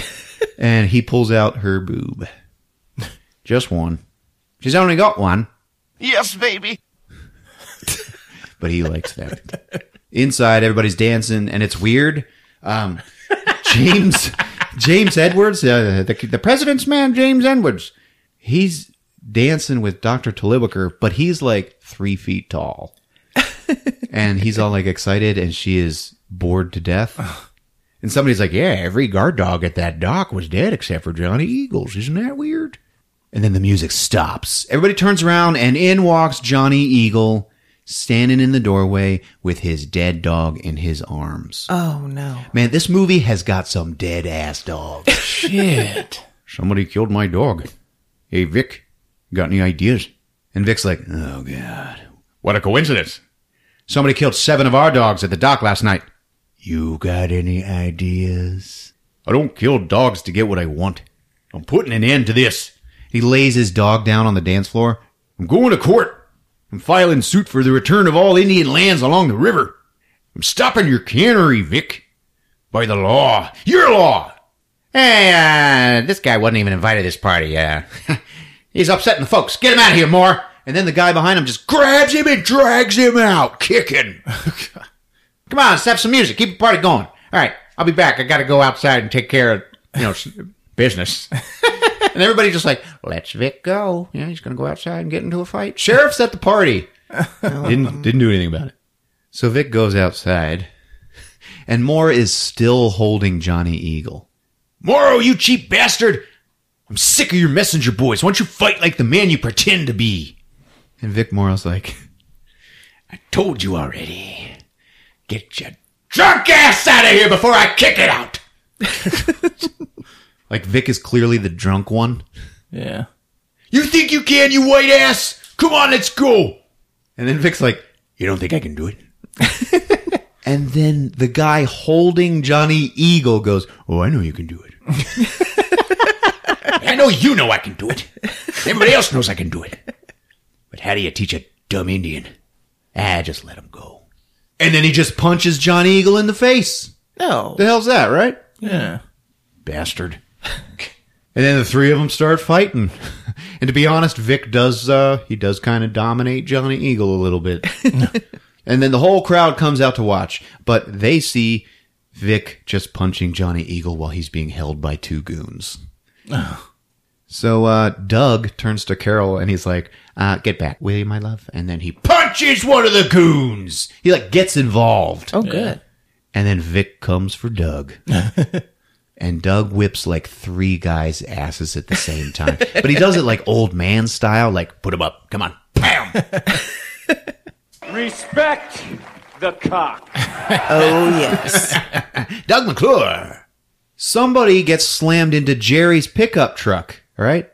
And he pulls out her boob. Just one. She's only got one, Yes, baby. but he likes that. Inside, everybody's dancing, and it's weird. Um, James James Edwards, uh, the, the president's man, James Edwards, he's dancing with Dr. Taliwicker, but he's like three feet tall. and he's all like excited, and she is bored to death. And somebody's like, Yeah, every guard dog at that dock was dead except for Johnny Eagles. Isn't that weird? And then the music stops. Everybody turns around, and in walks Johnny Eagle. standing in the doorway with his dead dog in his arms. Oh no. Man, this movie has got some dead ass dogs. Shit. Somebody killed my dog. Hey, Vic, got any ideas? And Vic's like, oh, God. What a coincidence. Somebody killed seven of our dogs at the dock last night. You got any ideas? I don't kill dogs to get what I want. I'm putting an end to this. He lays his dog down on the dance floor. I'm going to court. I'm filing suit for the return of all Indian lands along the river. I'm stopping your cannery, Vic. By the law. Your law. Hey, uh, this guy wasn't even invited to this party. Uh, he's upsetting the folks. Get him out of here, more. And then the guy behind him just grabs him and drags him out, kicking. Come on, let's have some music. Keep the party going. All right, I'll be back. I got to go outside and take care of, you know, business. and everybody's just like, let's Vic go. Yeah, he's going to go outside and get into a fight. Sheriff's at the party. didn't didn't do anything about it. So Vic goes outside, and Moore is still holding Johnny Eagle. Morrow, you cheap bastard! I'm sick of your messenger boys. Why don't you fight like the man you pretend to be? And Vic Morrow's like, I told you already. Get your drunk ass out of here before I kick it out. like Vic is clearly the drunk one. Yeah. You think you can, you white ass? Come on, let's go. And then Vic's like, You don't think I can do it? and then the guy holding Johnny Eagle goes, Oh, I know you can do it. I know you know I can do it. Everybody else knows I can do it. But how do you teach a dumb Indian? Ah, just let him go. And then he just punches Johnny Eagle in the face. No. The hell's that, right? Yeah. bastard. and then the three of them start fighting. And to be honest, Vic does uh he does kind of dominate Johnny Eagle a little bit. and then the whole crowd comes out to watch, but they see Vic just punching Johnny Eagle while he's being held by two goons. So uh Doug turns to Carol and he's like, uh, get back, will you, my love? And then he punches one of the goons. He like gets involved. Oh, good. And then Vic comes for Doug. and Doug whips like three guys' asses at the same time. But he does it like old man style, like put him up. Come on. Bam! Respect the cock. Oh, yes. Doug McClure. Somebody gets slammed into Jerry's pickup truck, all right?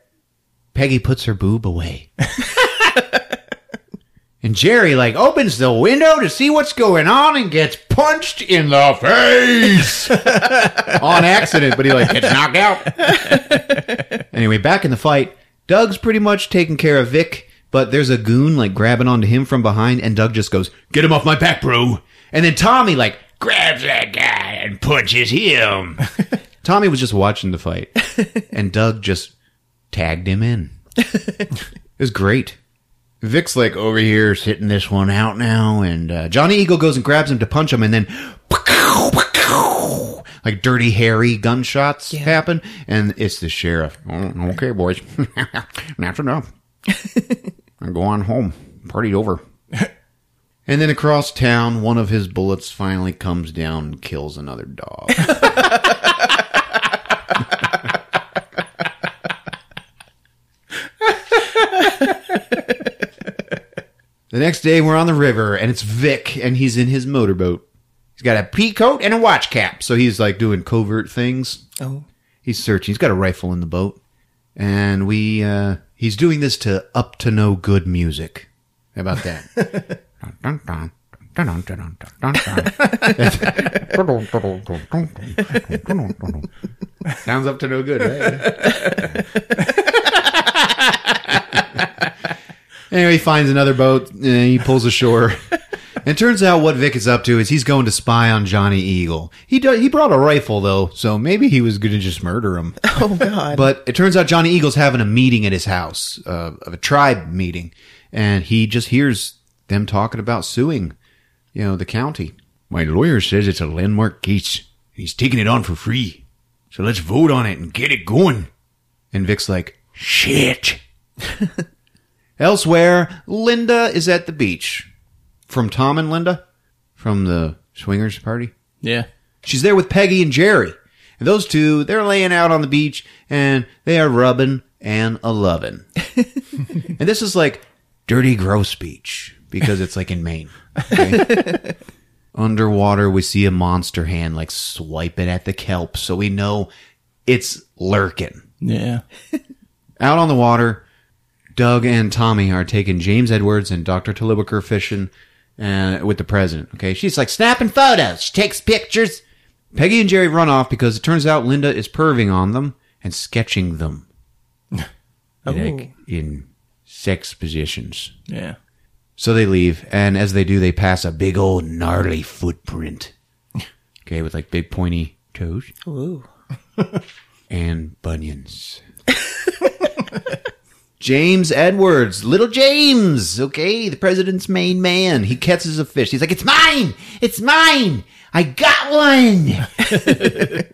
Peggy puts her boob away. and Jerry like opens the window to see what's going on and gets punched in the face on accident, but he like gets knocked out. anyway, back in the fight, Doug's pretty much taking care of Vic, but there's a goon like grabbing onto him from behind, and Doug just goes, "Get him off my back, bro!" And then Tommy like grabs that guy and punches him. Tommy was just watching the fight, and Doug just tagged him in. it was great. Vic's like over here sitting this one out now, and uh, Johnny Eagle goes and grabs him to punch him, and then like dirty, hairy gunshots happen, and it's the sheriff. "Oh, okay, boys, that's enough. I'm going home. Party over. And then across town, one of his bullets finally comes down and kills another dog. the next day, we're on the river, and it's Vic, and he's in his motorboat. He's got a pea coat and a watch cap, so he's like doing covert things. Oh. He's searching. He's got a rifle in the boat, and we uh, he's doing this to up to no good music. How about that? Dun, dun, dun. Sounds up to no good, right? anyway, he finds another boat and he pulls ashore. And it turns out what Vic is up to is he's going to spy on Johnny Eagle. He do, he brought a rifle though, so maybe he was going to just murder him. Oh, God. But it turns out Johnny Eagle's having a meeting at his house, uh, of a tribe meeting, and he just hears them talking about suing, you know, the county. My lawyer says it's a landmark case. He's taking it on for free. So let's vote on it and get it going. And Vic's like, shit. Elsewhere, Linda is at the beach. From Tom and Linda? From the swingers party? Yeah. She's there with Peggy and Jerry. And those two, they're laying out on the beach and they are rubbing and a loving. and this is like dirty, gross beach. because it's like in Maine. okay? Underwater, we see a monster hand like swiping at the kelp, so we know it's lurking. Yeah. Out on the water, Doug and Tommy are taking James Edwards and Dr. Talibaker fishing uh, with the president. Okay, she's like snapping photos. She takes pictures. Peggy and Jerry run off because it turns out Linda is perving on them and sketching them like, in sex positions. Yeah. So they leave, and as they do, they pass a big old gnarly footprint. Okay, with like big pointy toes Ooh. and bunions. James Edwards, little James, okay, the president's main man. He catches a fish. He's like, "It's mine! It's mine! I got one!"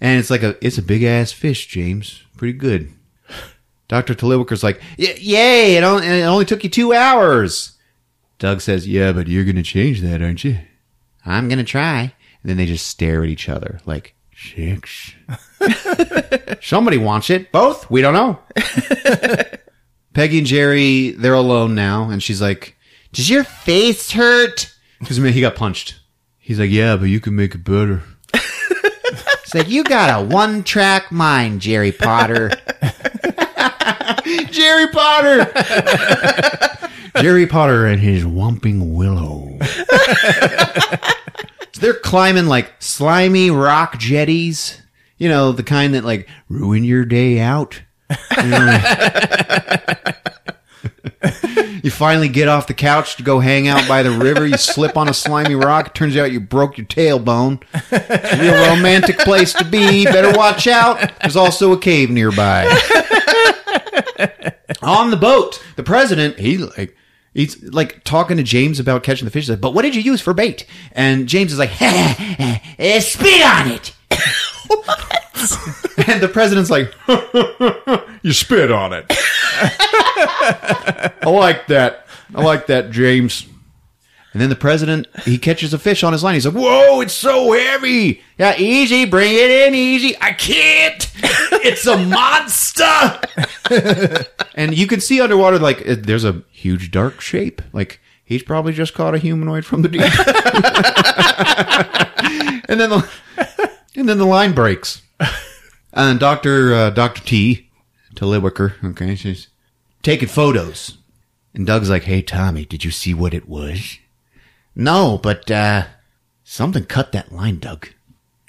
and it's like a, it's a big ass fish, James. Pretty good. Doctor Talibaker's like, "Yay! It only, it only took you two hours." Doug says, "Yeah, but you're gonna change that, aren't you?" I'm gonna try. And then they just stare at each other like, "Chicks." Somebody wants it. Both? We don't know. Peggy and Jerry, they're alone now, and she's like, Does your face hurt? Because he got punched. He's like, Yeah, but you can make it better. It's like, You got a one track mind, Jerry Potter. Jerry Potter! Jerry Potter and his Whomping Willow. So they're climbing like slimy rock jetties. You know, the kind that like ruin your day out. You, know? You finally get off the couch to go hang out by the river. You slip on a slimy rock. Turns out you broke your tailbone. It's a real romantic place to be. Better watch out. There's also a cave nearby. on the boat, the president, he like he's like talking to James about catching the fish. He's like, but what did you use for bait? And James is like, spit on it. and the president's like, you spit on it. I like that. I like that, James. And then the president, he catches a fish on his line. He's like, whoa, it's so heavy. Yeah, easy, bring it in easy. I can't. It's a monster. and you can see underwater, like, there's a huge dark shape. Like, he's probably just caught a humanoid from the deep. and then the, and then the line breaks. And Dr. Uh, Dr. T, Taliwicker, okay, she's taking photos. And Doug's like, hey, Tommy, did you see what it was? No, but, uh, something cut that line, Doug.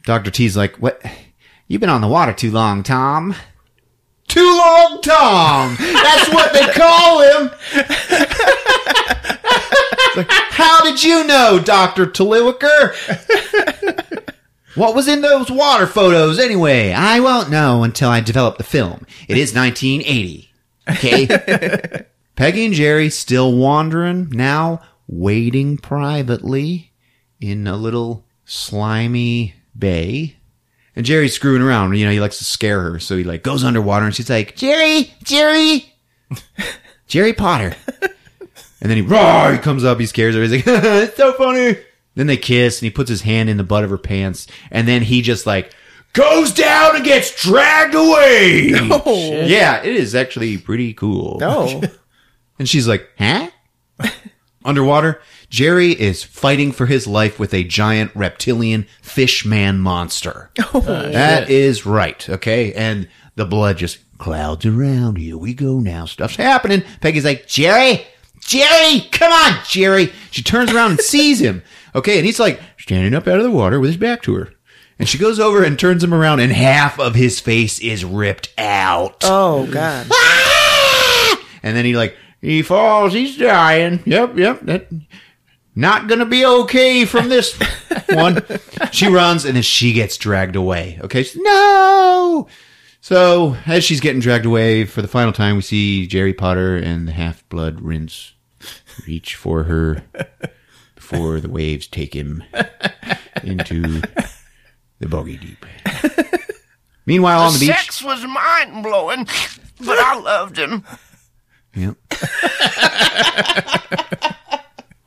Dr. T's like, what? You've been on the water too long, Tom. Too long, Tom! That's what they call him! Like, How did you know, Dr. Taliwicker? What was in those water photos anyway? I won't know until I develop the film. It is 1980. Okay? Peggy and Jerry still wandering, now waiting privately in a little slimy bay. And Jerry's screwing around. You know, he likes to scare her. So he like goes underwater and she's like, Jerry, Jerry, Jerry Potter. And then he, roar, he comes up, he scares her. He's like, it's so funny. Then they kiss and he puts his hand in the butt of her pants. And then he just like goes down and gets dragged away. Yeah, it is actually pretty cool. Oh. And she's like, huh? Underwater, Jerry is fighting for his life with a giant reptilian fish man monster. That is right, okay? And the blood just clouds around. Here we go now. Stuff's happening. Peggy's like, Jerry, Jerry, come on, Jerry. She turns around and sees him. Okay, and he's like standing up out of the water with his back to her. And she goes over and turns him around, and half of his face is ripped out. Oh God. Ah! And then he like he falls, he's dying. Yep, yep. That not gonna be okay from this one. She runs and then she gets dragged away. Okay, She's, no. So as she's getting dragged away for the final time, we see Jerry Potter and the Half Blood Rinse reach for her before the waves take him into the boggy deep. Meanwhile, on the beach, Sex was mind blowing, but I loved him. Yep.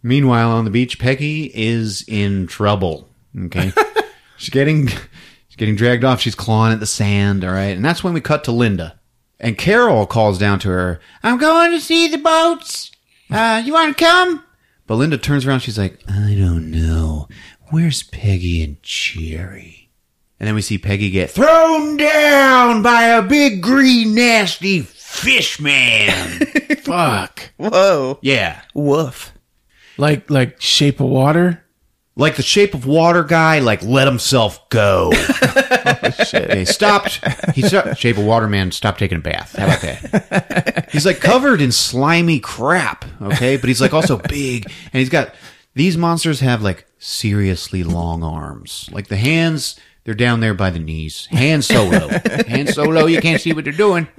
Meanwhile, on the beach, Peggy is in trouble. Okay, she's getting she's getting dragged off. She's clawing at the sand. All right, and that's when we cut to Linda, and Carol calls down to her. I'm going to see the boats. Uh, you want to come? But Linda turns around. She's like, I don't know. Where's Peggy and Jerry? And then we see Peggy get thrown down by a big green nasty fish man. Fuck. Whoa. yeah. Woof. Like like Shape of Water. Like the shape of water guy, like let himself go. Oh, he stopped. He stopped. Shape of Water man stopped taking a bath. How about that? He's like covered in slimy crap. Okay, but he's like also big, and he's got these monsters have like seriously long arms. Like the hands, they're down there by the knees. Hand so low, hands so low you can't see what they're doing.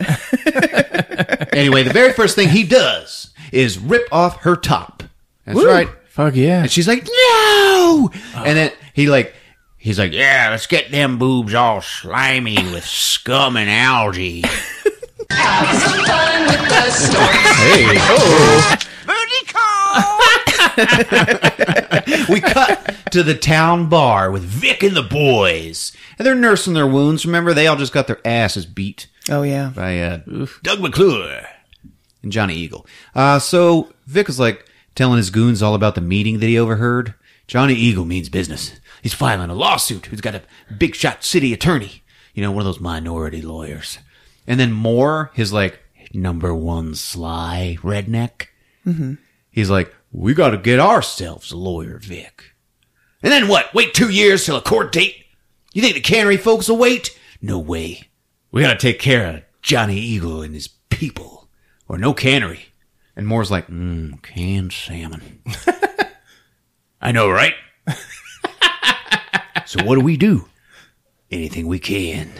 Anyway, the very first thing he does is rip off her top. That's right. Fuck yeah. And she's like, no! And then he like, he's like, yeah, let's get them boobs all slimy with scum and algae. Have some fun with the snorks. Hey, oh. we cut to the town bar with Vic and the boys. And they're nursing their wounds. Remember, they all just got their asses beat Oh yeah. by uh, Doug McClure and Johnny Eagle. Uh, so Vic is like telling his goons all about the meeting that he overheard. Johnny Eagle means business. He's filing a lawsuit. He's got a big shot city attorney. You know, one of those minority lawyers. And then Moore, his like number one sly redneck. He's like, we got to get ourselves a lawyer, Vic. And then what? Wait two years till a court date? You think the cannery folks will wait? No way. We gotta take care of Johnny Eagle and his people, or no cannery. And Moore's like, mmm, canned salmon. I know, right? so what do we do? Anything we can.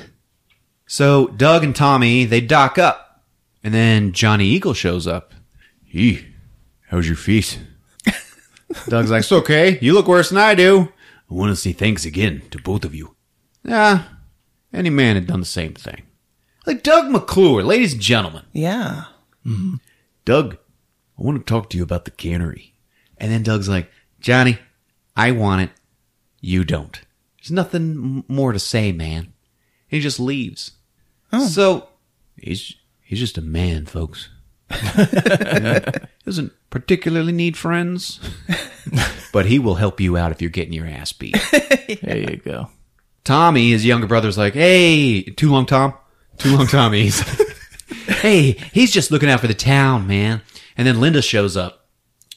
So Doug and Tommy, they dock up. And then Johnny Eagle shows up. He, how's your feet? Doug's like, it's okay. You look worse than I do. I want to say thanks again to both of you. Yeah, any man had done the same thing. Like Doug McClure, ladies and gentlemen. Yeah. Mm-hmm. Doug, I want to talk to you about the cannery. And then Doug's like, Johnny, I want it. You don't. There's nothing m- more to say, man. And he just leaves. Oh. So he's he's just a man, folks. Doesn't particularly need friends, but he will help you out if you're getting your ass beat. There you go. Tommy, his younger brother's like, hey, too long, Tom. Too long, Tommy. He's hey, he's just looking out for the town, man. And then Linda shows up.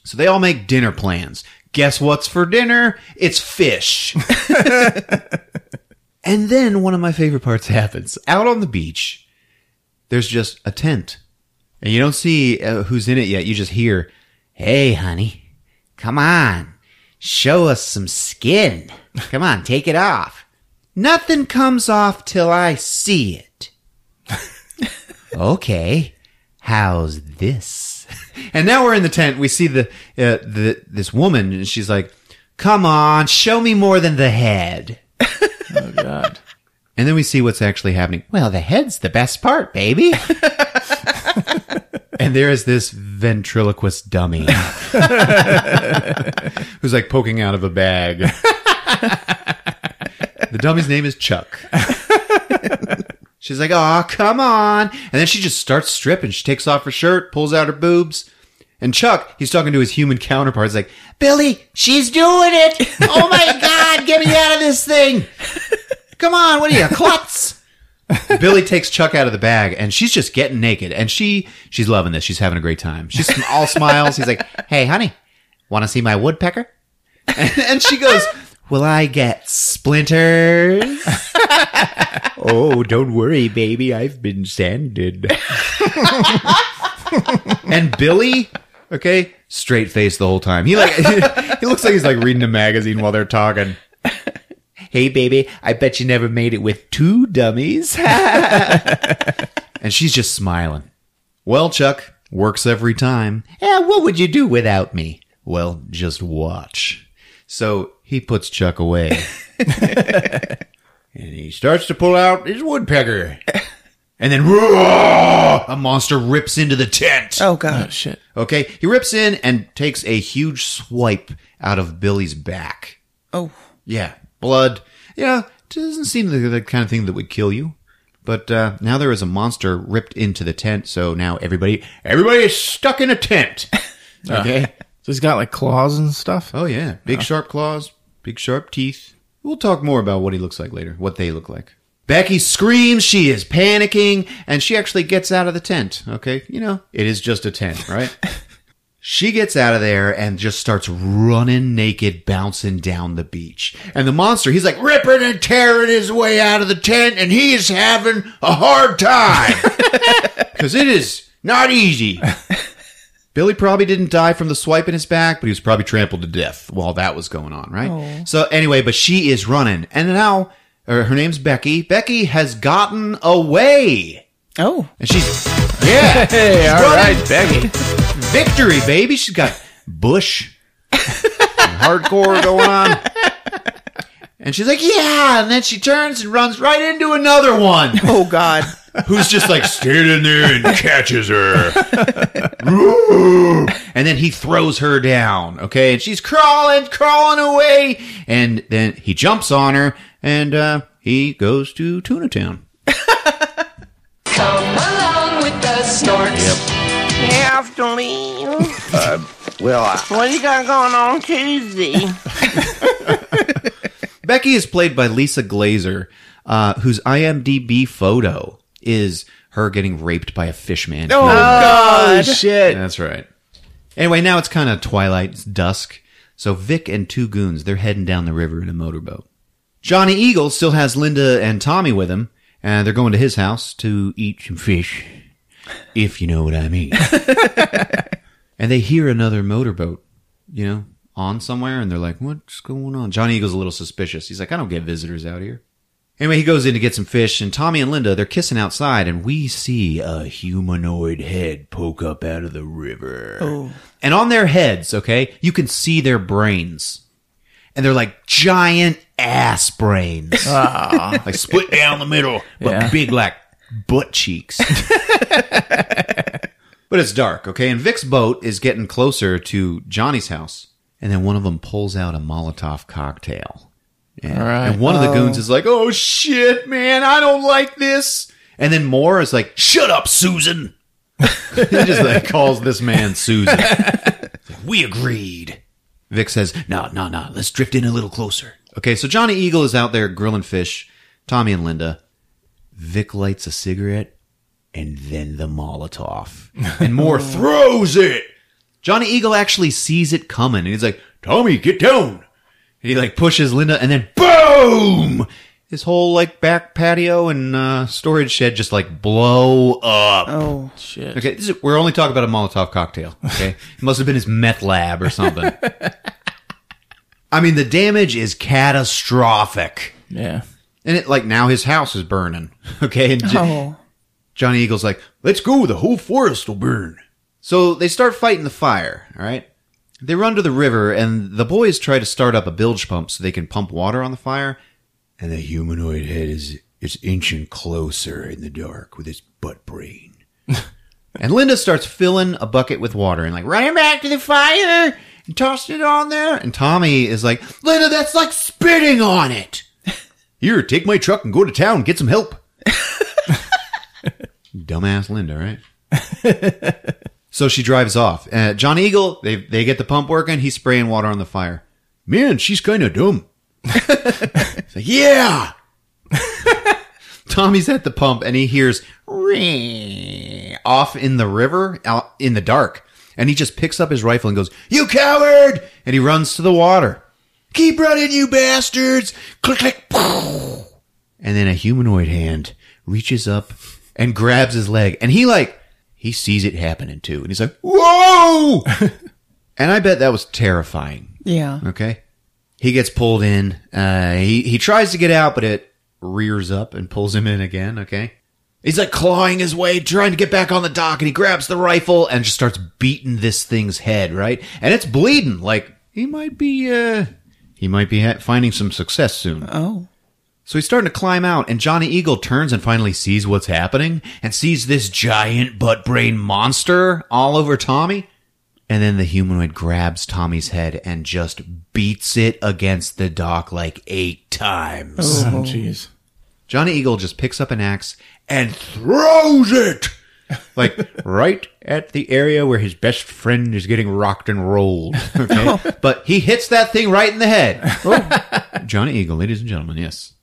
So they all make dinner plans. Guess what's for dinner? It's fish. and then one of my favorite parts happens. Out on the beach, there's just a tent. And you don't see uh, who's in it yet. You just hear, hey, honey, come on. Show us some skin. Come on, take it off. Nothing comes off till I see it. okay, how's this? And now we're in the tent. We see the, uh, the this woman, and she's like, "Come on, show me more than the head." Oh god. And then we see what's actually happening. Well, the head's the best part, baby. And there is this ventriloquist dummy who's like poking out of a bag. the dummy's name is Chuck. She's like, "Oh, come on!" And then she just starts stripping. She takes off her shirt, pulls out her boobs, and Chuck, he's talking to his human counterpart. He's like, "Billy, she's doing it! Oh my god, get me out of this thing! Come on, what are you, klutz?" Billy takes Chuck out of the bag, and she's just getting naked, and she she's loving this. She's having a great time. She's all smiles. He's like, "Hey, honey, want to see my woodpecker?" And, and she goes, "Will I get splinters?" oh, don't worry, baby. I've been sanded. and Billy, okay, straight face the whole time. He like he looks like he's like reading a magazine while they're talking. Hey, baby, I bet you never made it with two dummies. and she's just smiling. Well, Chuck, works every time. Yeah, what would you do without me? Well, just watch. So he puts Chuck away. and he starts to pull out his woodpecker. And then roar, a monster rips into the tent. Oh Oh god. shit. Okay, he rips in and takes a huge swipe out of Billy's back. Oh. Yeah, blood. Yeah, doesn't seem like the kind of thing that would kill you. But uh, now there is a monster ripped into the tent, so now everybody, everybody is stuck in a tent. Okay. So he's got like claws and stuff. Oh yeah, big sharp claws, big sharp teeth. We'll talk more about what he looks like later, what they look like. Becky screams, she is panicking, and she actually gets out of the tent. Okay, you know, it is just a tent, right? she gets out of there and just starts running naked, bouncing down the beach. And the monster, he's like ripping and tearing his way out of the tent, and he is having a hard time. Because it is not easy. Billy probably didn't die from the swipe in his back, but he was probably trampled to death while that was going on, right? So anyway, but she is running, and now uh, her name's Becky. Becky has gotten away, Oh, and she's yeah, Hey, all running. right, Becky. Victory, baby. She's got Bush, hardcore going on, and she's like, yeah, and then she turns and runs right into another one. oh God. who's just like standing there and catches her. and then he throws her down, okay? And she's crawling, crawling away. And then he jumps on her and uh, he goes to Tuna Town. Come along with the snorks. You have to leave. well, I... What do you got going on Tuesday? Becky is played by Lisa Glaser, uh, whose IMDb photo is her getting raped by a fishman. Oh, Oh God. shit! That's right. Anyway, now it's kind of twilight, it's dusk. So Vic and two goons, they're heading down the river in a motorboat. Johnny Eagle still has Linda and Tommy with him, and they're going to his house to eat some fish, if you know what I mean. and they hear another motorboat, you know, on somewhere, and they're like, what's going on? Johnny Eagle's a little suspicious. He's like, I don't get visitors out here. Anyway, he goes in to get some fish, and Tommy and Linda, they're kissing outside, and we see a humanoid head poke up out of the river. Oh. And on their heads, okay, you can see their brains. And they're like giant ass brains. Ah. like split down the middle, but Yeah. big like butt cheeks. but it's dark, okay? And Vic's boat is getting closer to Johnny's house. And then one of them pulls out a Molotov cocktail. Right. And one of the oh. goons is like, "Oh shit, man, I don't like this." And then Moore is like, "Shut up, Susan." he just like calls this man Susan. we agreed. Vic says, "No, no, no. Let's drift in a little closer." Okay, so Johnny Eagle is out there grilling fish. Tommy and Linda. Vic lights a cigarette, and then the Molotov, and Moore throws it. Johnny Eagle actually sees it coming, and he's like, "Tommy, get down." And he like pushes Linda, and then boom! His whole like back patio and uh, storage shed just like blow up. Oh, Shit. Okay, this is, we're only talking about a Molotov cocktail. Okay, it must have been his meth lab or something. I mean, the damage is catastrophic, Yeah. And it like now his house is burning. Okay, and oh, Johnny Eagle's like, "Let's go, the whole forest will burn." So they start fighting the fire. All right, they run to the river, and the boys try to start up a bilge pump so they can pump water on the fire. And the humanoid head is is inching closer in the dark with its butt brain. and Linda starts filling a bucket with water and like running back to the fire and tossing it on there. And Tommy is like, Linda, that's like spitting on it. Here, take my truck and go to town, get some help. Dumbass Linda, right? so she drives off. Uh, John Eagle, they they get the pump working. He's spraying water on the fire. Man, she's kind of dumb. Like, yeah. Tommy's at the pump and he hears "Ring" off in the river, out in the dark, and he just picks up his rifle and goes, "You coward!" And he runs to the water. Keep running, you bastards! Click, click, poof. And then a humanoid hand reaches up and grabs his leg, and he like he sees it happening too, and he's like, "Whoa!" and I bet that was terrifying. yeah. Okay. He gets pulled in. Uh, he, he tries to get out, but it rears up and pulls him in again. Okay. He's like clawing his way, trying to get back on the dock, and he grabs the rifle and just starts beating this thing's head, right? And it's bleeding. Like, he might be, uh, he might be ha- finding some success soon. Oh, So he's starting to climb out, and Johnny Eagle turns and finally sees what's happening and sees this giant butt brain monster all over Tommy. And then the humanoid grabs Tommy's head and just beats it against the dock like eight times. Oh, oh jeez. Johnny Eagle just picks up an axe and throws it like right at the area where his best friend is getting rocked and rolled. Okay, but he hits that thing right in the head. Oh, Johnny Eagle, ladies and gentlemen, yes.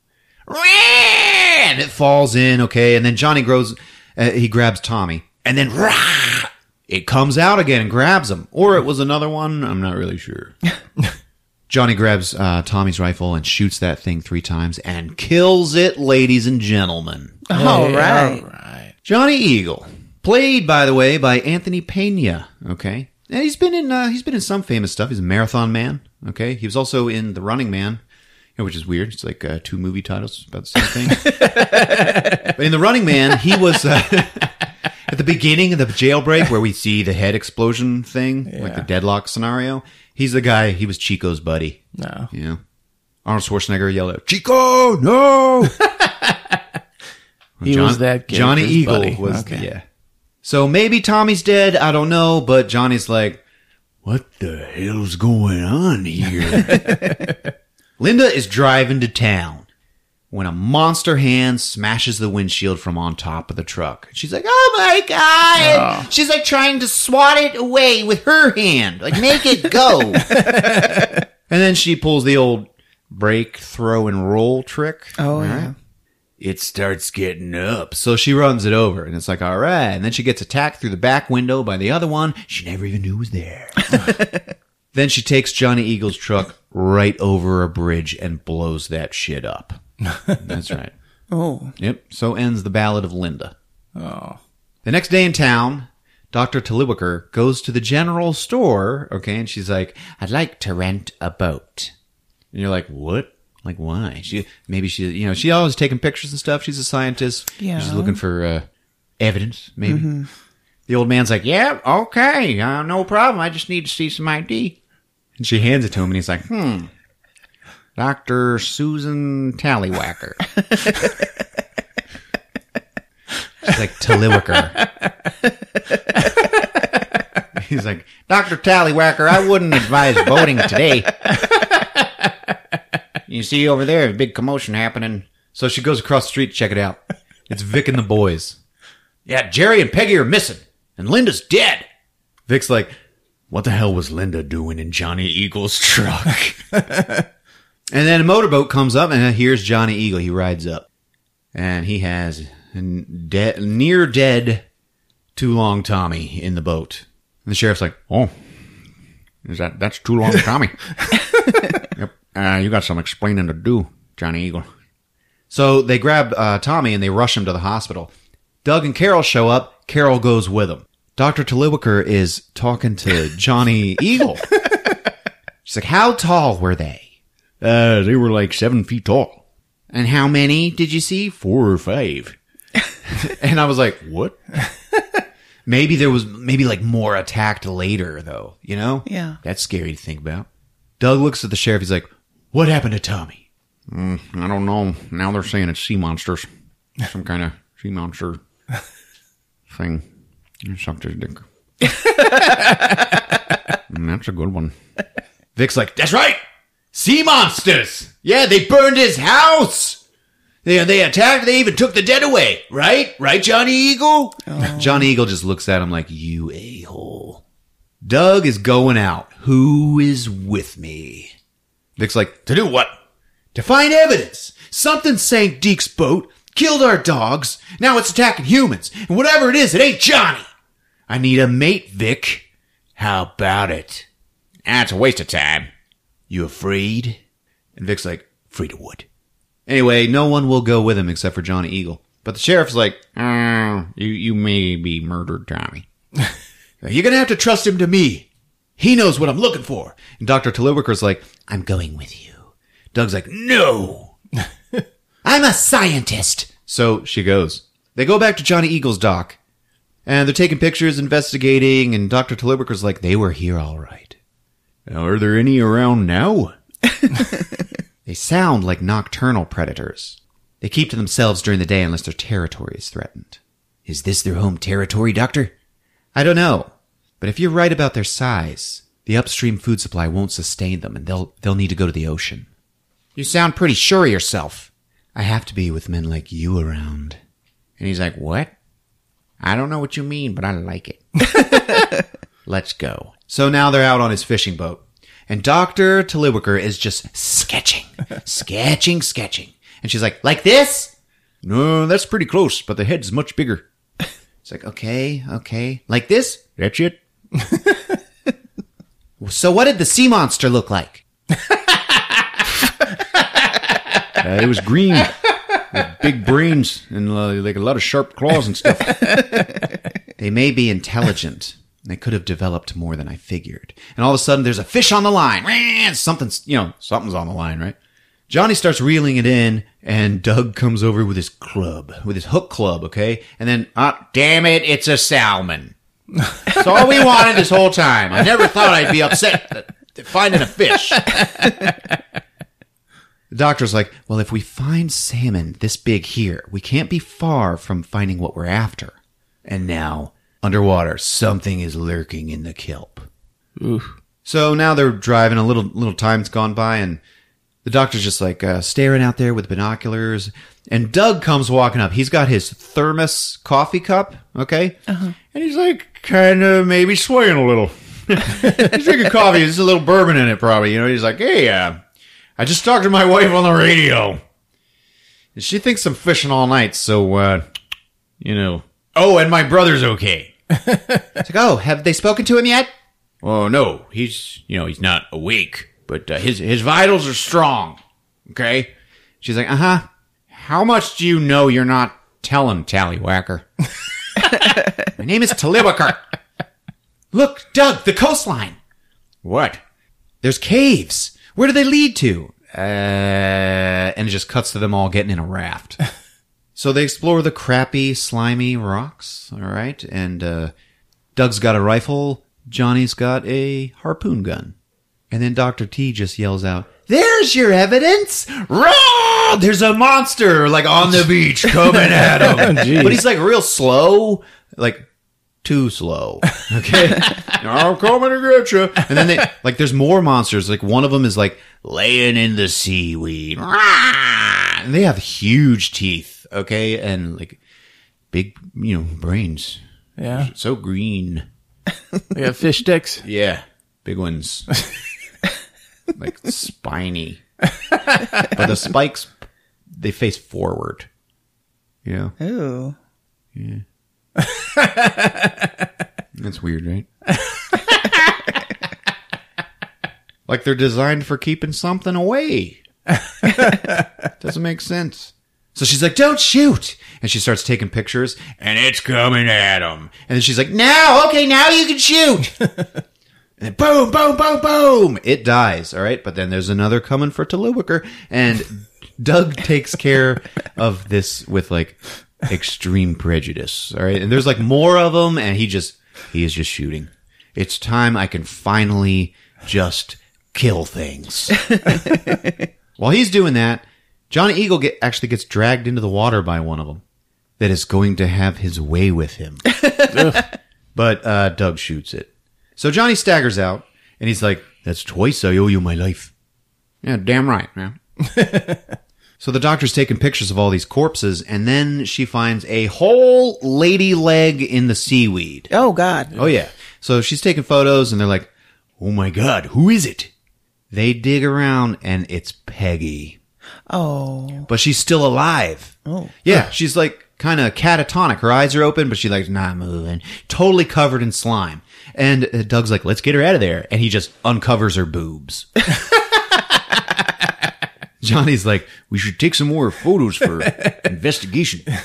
And it falls in, okay, and then Johnny grows. Uh, he grabs Tommy, and then rah, it comes out again and grabs him. Or it was another one. I'm not really sure. Johnny grabs uh, Tommy's rifle and shoots that thing three times and kills it, ladies and gentlemen. All right. All right. Johnny Eagle, played by the way by Anthony Pena. Okay, and he's been in uh, he's been in some famous stuff. He's a Marathon Man. Okay, he was also in The Running Man, you know, which is weird. It's like uh, two movie titles about the same thing. but in The Running Man, he was. Uh, At the beginning of the jailbreak, where we see the head explosion thing, like the Yeah. deadlock scenario, he's the guy. He was Chico's buddy. No. You know, Arnold Schwarzenegger yelled out, "Chico, no!" He was that character's Johnny Eagle buddy. was Okay. yeah. So maybe Tommy's dead. I don't know, but Johnny's like, "What the hell's going on here?" Linda is driving to town when a monster hand smashes the windshield from on top of the truck. She's like, "Oh my god!" She's like trying to swat it away with her hand, like make it go. and then she pulls the old break, throw, and roll trick. Oh, All yeah. It starts getting up. So she runs it over and it's like, all right. And then she gets attacked through the back window by the other one she never even knew was there. then she takes Johnny Eagle's truck right over a bridge and blows that shit up. That's right. Oh. Yep. So ends the Ballad of Linda. Oh. The next day in town, Dr. Taliwicker goes to the general store, okay, and she's like, I'd like to rent a boat. And you're like, what? Like, why? She, maybe she, you know, she always taking pictures and stuff. She's a scientist. Yeah. She's looking for, uh, evidence, maybe. The old man's like, yeah, okay, uh, no problem. I just need to see some ID. And she hands it to him and he's like, hmm, Dr. Susan Tallywhacker. She's like, Taliwicker. He's like, Dr. Tallywhacker, I wouldn't advise voting today. You see over there, a big commotion happening. So she goes across the street to check it out. It's Vic and the boys. Yeah, Jerry and Peggy are missing, and Linda's dead. Vic's like, what the hell was Linda doing in Johnny Eagle's truck? and then a motorboat comes up, and here's Johnny Eagle. He rides up, and he has a dead, near dead, too long Tommy in the boat. And the sheriff's like, oh, is that that's too long, Tommy? yep. Uh, you got some explaining to do, Johnny Eagle. So they grab uh, Tommy and they rush him to the hospital. Doug and Carol show up. Carol goes with him. Dr. Taliwicker is talking to Johnny Eagle. She's like, How tall were they? Uh, they were like seven feet tall. And how many did you see? Four or five. and I was like, What? maybe there was maybe like more attacked later though, you know? Yeah. That's scary to think about. Doug looks at the sheriff. He's like, What happened to Tommy? Mm, I don't know. Now they're saying it's sea monsters. Some kind of sea monster thing. You sucked his dick. Mm, that's a good one. Vic's like, That's right! Sea monsters! Yeah, they burned his house! They, they attacked, they even took the dead away, right? Right, Johnny Eagle? Johnny Eagle just looks at him like, You a hole. Doug is going out. Who is with me? Vic's like, To do what? To find evidence. Something sank Deke's boat, killed our dogs, now it's attacking humans. And whatever it is, it ain't Johnny. I need a mate, Vic. How about it? That's a waste of time. You afraid? And Vic's like, afraid of what? Anyway, no one will go with him except for Johnny Eagle. But the sheriff's like, uh, you, you may be murdered, Tommy. You're gonna have to trust him to me. He knows what I'm looking for. And Dr. Taliwicker's like, I'm going with you. Doug's like, no. I'm a scientist. So she goes. They go back to Johnny Eagle's dock. And they're taking pictures, investigating, and Dr. Taliwicker's like, they were here all right. Are there any around now? they sound like nocturnal predators. They keep to themselves during the day unless their territory is threatened. Is this their home territory, Doctor? I don't know. But if you're right about their size, the upstream food supply won't sustain them and they'll they'll need to go to the ocean. You sound pretty sure of yourself. I have to be with men like you around. And he's like, What? I don't know what you mean, but I like it. Let's go. So now they're out on his fishing boat. And Dr. Taliwicker is just sketching, sketching, sketching. And she's like, like this? No, that's pretty close, but the head's much bigger. It's like, okay, okay. Like this? That's it. So what did the sea monster look like? Uh, it was green, with big brains and uh, like a lot of sharp claws and stuff. they may be intelligent. They could have developed more than I figured. And all of a sudden, there's a fish on the line. Something's, you know, something's on the line, right? Johnny starts reeling it in, and Doug comes over with his club, with his hook club, okay? And then, ah, damn it, it's a salmon. That's all we wanted this whole time. I never thought I'd be upset at- at finding a fish. The doctor's like, well, if we find salmon this big here, we can't be far from finding what we're after. And now, underwater, something is lurking in the kelp. So now they're driving. A little little time's gone by, and the doctor's just like uh, staring out there with binoculars. And Doug comes walking up. He's got his thermos coffee cup, okay, and he's like kind of maybe swaying a little. he's drinking coffee. There's a little bourbon in it, probably. You know, he's like, "Hey, uh, I just talked to my wife on the radio, and she thinks I'm fishing all night. So, uh, you know, oh, and my brother's okay." It's like, "Oh, have they spoken to him yet?" Oh no, he's you know he's not awake, but uh, his his vitals are strong. Okay. She's like, uh huh. How much do you know you're not telling, Tallywhacker? My name is Taliwicker. Look, Doug, the coastline. What? There's caves. Where do they lead to? Uh, and it just cuts to them all getting in a raft. so they explore the crappy, slimy rocks. All right, and uh, Doug's got a rifle. Johnny's got a harpoon gun. And then Dr. T just yells out, There's your evidence! Raw! There's a monster, like, on the beach coming at him. Oh, jeez. but he's, like, real slow, like, too slow. Okay? I'm coming to get you. And then they, like, there's more monsters. Like, one of them is, like, laying in the seaweed. And they have huge teeth, okay? And, like, big, you know, brains. Yeah. So green. We have fish sticks. Yeah, big ones. like spiny. but the spikes, they face forward. You know? Ooh. Yeah. That's weird, right? like they're designed for keeping something away. Doesn't make sense. So she's like, "Don't shoot!" And she starts taking pictures, and it's coming at him. And then she's like, "Now, okay, now you can shoot." And boom, boom, boom, boom, it dies. All right, but then there's another coming for Taliwicker, and Doug takes care of this with like extreme prejudice. All right, and there's like more of them, and he just he is just shooting. It's time I can finally just kill things. While he's doing that, Johnny Eagle get, actually gets dragged into the water by one of them that is going to have his way with him. but uh, Doug shoots it. So Johnny staggers out and he's like, That's twice I owe you my life. Yeah, damn right, man. so the doctor's taking pictures of all these corpses and then she finds a whole lady leg in the seaweed. Oh God. Oh yeah. So she's taking photos and they're like, "Oh my god, who is it?" They dig around and it's Peggy. Oh. But she's still alive. Oh. Yeah, she's like kind of catatonic. Her eyes are open, but she's like not moving. Totally covered in slime. And uh, Doug's like, "Let's get her out of there." And he just uncovers her boobs. Johnny's like, "We should take some more photos for investigation."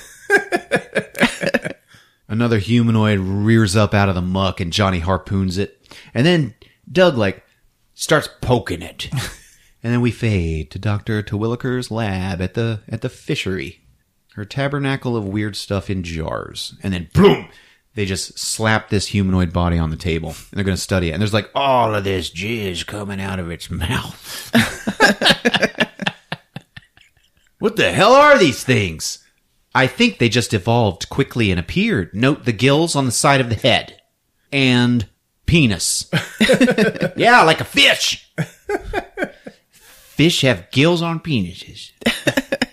Another humanoid rears up out of the muck and Johnny harpoons it. And then Doug like starts poking it. and then we fade to Dr. Terwilliger's lab at the at the fishery. Her tabernacle of weird stuff in jars. And then boom! They just slap this humanoid body on the table and they're gonna study it. And there's like all of this jizz coming out of its mouth. what the hell are these things? I think they just evolved quickly and appeared. Note the gills on the side of the head. And penis. yeah, like a fish. Fish have gills on penises.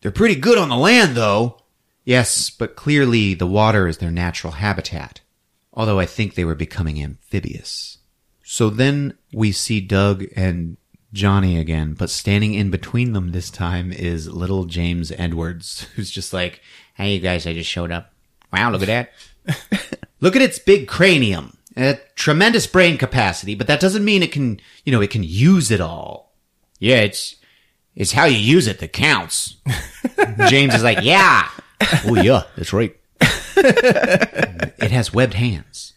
They're pretty good on the land, though. Yes, but clearly the water is their natural habitat. Although I think they were becoming amphibious. So then we see Doug and Johnny again, but standing in between them this time is little James Edwards, who's just like, Hey, you guys, I just showed up. Wow, look at that. look at its big cranium. A tremendous brain capacity, but that doesn't mean it can, you know, it can use it all. Yeah, it's, it's how you use it that counts. James is like, yeah. Oh, yeah, that's right. it has webbed hands.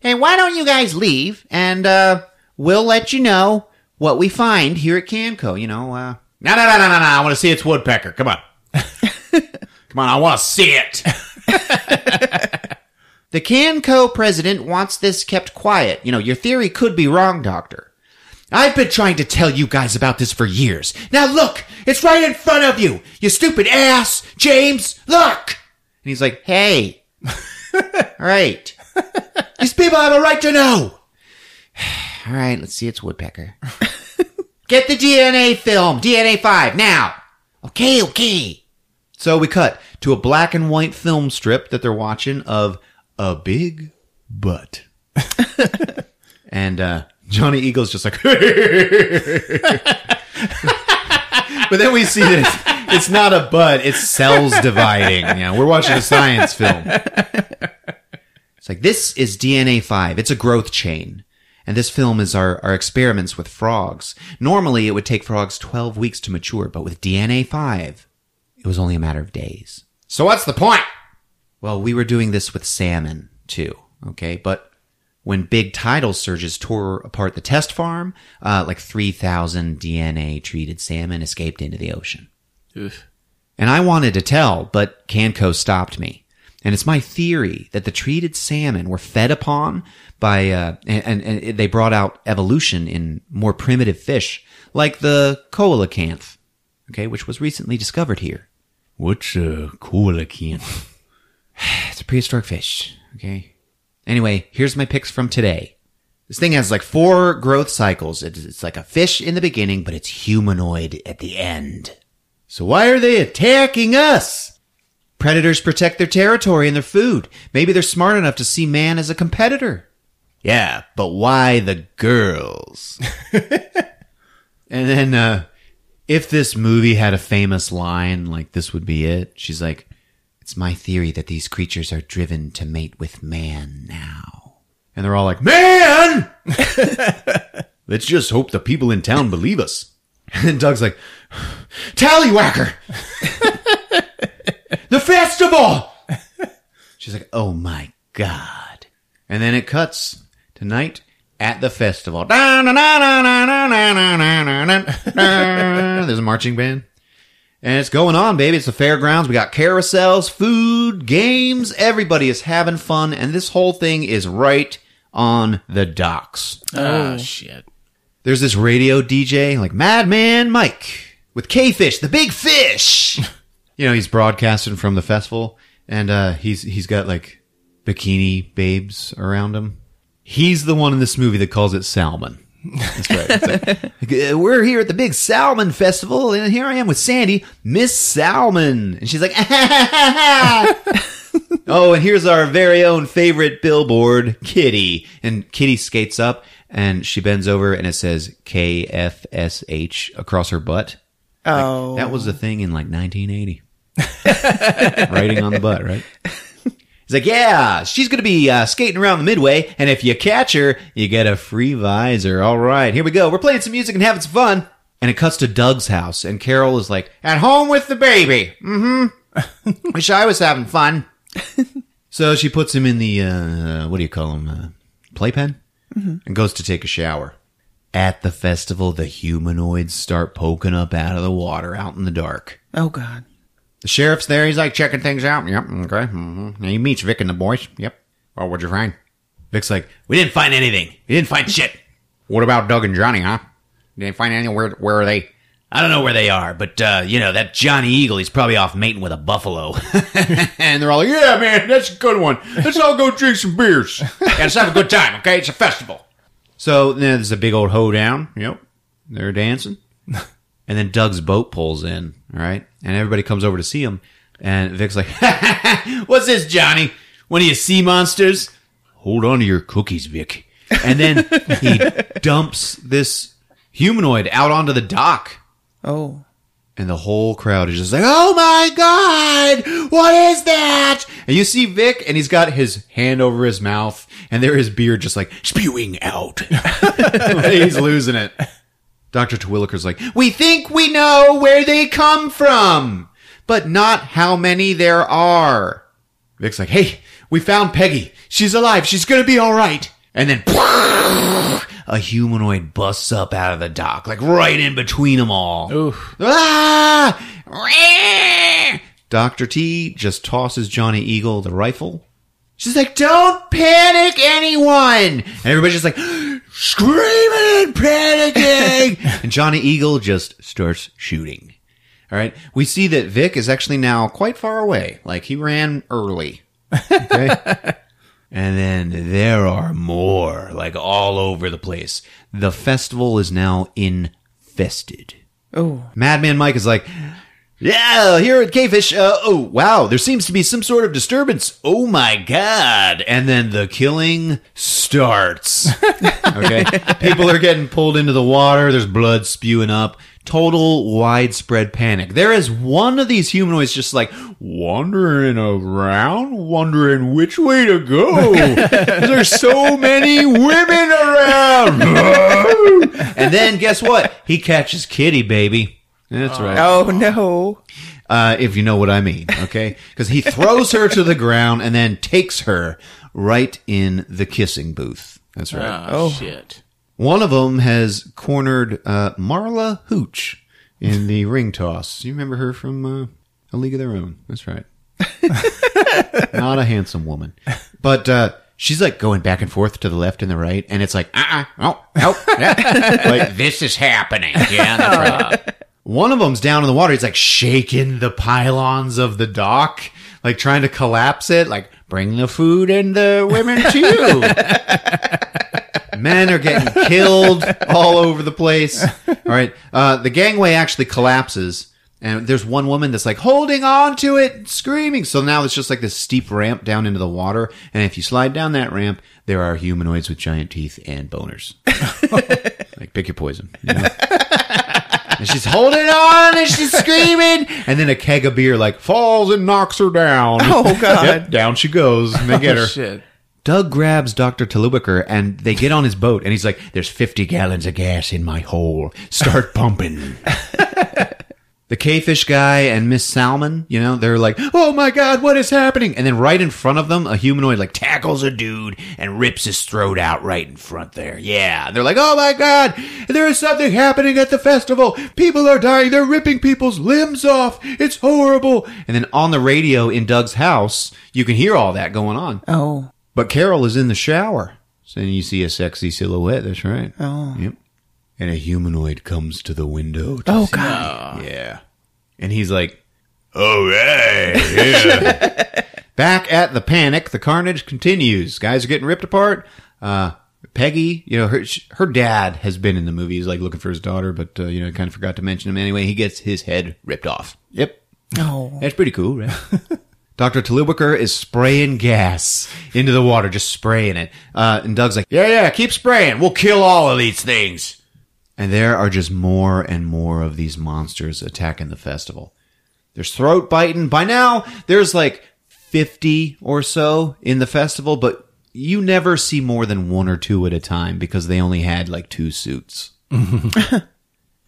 Hey, why don't you guys leave and uh, we'll let you know what we find here at Canco. You know, uh, no, no, no, no, no, no. I want to see its woodpecker. Come on, come on. I want to see it. the Canco president wants this kept quiet. You know, your theory could be wrong, Doctor. I've been trying to tell you guys about this for years. Now look, it's right in front of you. You stupid ass, James. Look. And he's like, hey, all right. These people have a right to know. All right, let's see its woodpecker. Get the DNA film, DNA 5, now. Okay, okay. So we cut to a black and white film strip that they're watching of a big butt. and uh, Johnny Eagle's just like, but then we see that it's, not a butt, it's cells dividing. Yeah, we're watching a science film. It's like, this is DNA 5. It's a growth chain. And this film is our, our experiments with frogs. Normally, it would take frogs 12 weeks to mature, but with DNA 5, it was only a matter of days. So what's the point? Well, we were doing this with salmon, too, okay? But when big tidal surges tore apart the test farm, uh, like 3,000 DNA treated salmon escaped into the ocean. Oof. And I wanted to tell, but Canco stopped me. And it's my theory that the treated salmon were fed upon by, uh, and, and, and they brought out evolution in more primitive fish, like the coelacanth, okay, which was recently discovered here. What's a coelacanth? it's a prehistoric fish, okay? Anyway, here's my picks from today. This thing has like four growth cycles. It's, like a fish in the beginning, but it's humanoid at the end. So why are they attacking us? Predators protect their territory and their food. Maybe they're smart enough to see man as a competitor. Yeah, but why the girls? and then, uh, if this movie had a famous line, like this would be it. She's like, it's my theory that these creatures are driven to mate with man now. And they're all like, man! Let's just hope the people in town believe us. And then Doug's like, Tallywhacker! the festival! She's like, oh my god. And then it cuts tonight at the festival. There's a marching band. And it's going on, baby. It's the fairgrounds. We got carousels, food, games. Everybody is having fun. And this whole thing is right on the docks. Oh, shit. There's this radio DJ, like Madman Mike, with K-Fish, the big fish. you know, he's broadcasting from the festival, and uh, he's he's got like bikini babes around him. He's the one in this movie that calls it salmon. That's right. Like, "Uh, We're here at the big salmon festival, and here I am with Sandy, Miss Salmon, and she's like, "Oh, and here's our very own favorite billboard, Kitty." And Kitty skates up, and she bends over, and it says KFSH across her butt. Oh, That was a thing in like 1980. Writing on the butt, right? He's like, yeah, she's going to be uh, skating around the midway, and if you catch her, you get a free visor. All right, here we go. We're playing some music and having some fun. And it cuts to Doug's house, and Carol is like, at home with the baby. Mm-hmm. Wish I was having fun. so she puts him in the, uh, what do you call him, uh, playpen? And goes to take a shower. At the festival, the humanoids start poking up out of the water out in the dark. oh god. The sheriff's there. He's like checking things out. Yep. Okay. Mm-hmm. He meets Vic and the boys. Yep. Well, what'd you find? Vic's like, we didn't find anything. We didn't find shit. What about Doug and Johnny, huh? Didn't find anything. Where, where are they? I don't know where they are, but, uh, you know, that Johnny Eagle, he's probably off mating with a buffalo. and they're all like, yeah, man, that's a good one. Let's all go drink some beers. yeah, let's have a good time, okay? It's a festival. So, then there's a big old hoedown. Yep. They're dancing. And then Doug's boat pulls in, all right? And everybody comes over to see him. And Vic's like, "What's this, Johnny? One of your sea monsters? Hold on to your cookies, Vic." And then he dumps this humanoid out onto the dock. Oh. And the whole crowd is just like, "Oh my god, what is that?" And you see Vic, and he's got his hand over his mouth, and there is beard just like spewing out. he's losing it. Doctor Terwilliger's like, "We think we know where they come from, but not how many there are." Vic's like, "Hey, we found Peggy. She's alive. She's gonna be all right." And then a humanoid busts up out of the dock, like right in between them all. Oof. Ah! Dr. T just tosses Johnny Eagle the rifle. She's like, don't panic anyone! And everybody's just like, screaming and panicking! and Johnny Eagle just starts shooting. All right. We see that Vic is actually now quite far away. Like he ran early. Okay. and then there are more, like all over the place. The festival is now infested. Oh. Madman Mike is like, yeah, here at K-Fish, uh, oh, wow, there seems to be some sort of disturbance. Oh my god. And then the killing starts. okay. People are getting pulled into the water. There's blood spewing up. Total widespread panic. There is one of these humanoids just like wandering around, wondering which way to go. There's so many women around. and then guess what? He catches Kitty, baby. That's right Oh no. uh, if you know what I mean, okay? Because he throws her to the ground and then takes her right in the kissing booth. That's right. Oh, shit. One of them has cornered uh, Marla Hooch in the ring toss. You remember her from uh, A League of Their Own? That's right. Not a handsome woman, but uh, she's like going back and forth to the left and the right, and it's like, uh, uh oh, oh, yeah. like this is happening. Yeah, that's right. One of them's down in the water. He's like shaking the pylons of the dock, like trying to collapse it. Like bring the food and the women too. Men are getting killed all over the place. All right. Uh, the gangway actually collapses, and there's one woman that's like holding on to it, screaming. So now it's just like this steep ramp down into the water. And if you slide down that ramp, there are humanoids with giant teeth and boners. like, pick your poison. you know? And she's holding on and she's screaming. And then a keg of beer like falls and knocks her down. Oh, God. Yep, down she goes. And they get oh, her. Oh, shit. Doug grabs Dr. Talubiker and they get on his boat and he's like, there's 50 gallons of gas in my hole. Start pumping. the K-Fish guy and Miss Salmon, you know, they're like, oh my God, what is happening? And then right in front of them, a humanoid like tackles a dude and rips his throat out right in front there. Yeah. And they're like, oh my God, there is something happening at the festival. People are dying. They're ripping people's limbs off. It's horrible. And then on the radio in Doug's house, you can hear all that going on. Oh. But Carol is in the shower. So you see a sexy silhouette. That's right. Oh. Yep. And a humanoid comes to the window. To Oh see- god. Yeah. And he's like, all right. Yeah. Back at the panic, the carnage continues. Guys are getting ripped apart. Uh, Peggy, you know, her, her dad has been in the movie. He's like looking for his daughter, but, uh, you know, kind of forgot to mention him anyway. He gets his head ripped off. Yep. Oh. That's pretty cool, right? Dr. Talubiker is spraying gas into the water, just spraying it. Uh, and Doug's like, yeah, yeah, keep spraying. We'll kill all of these things. And there are just more and more of these monsters attacking the festival. There's throat biting. By now, there's like 50 or so in the festival, but you never see more than one or two at a time because they only had like two suits.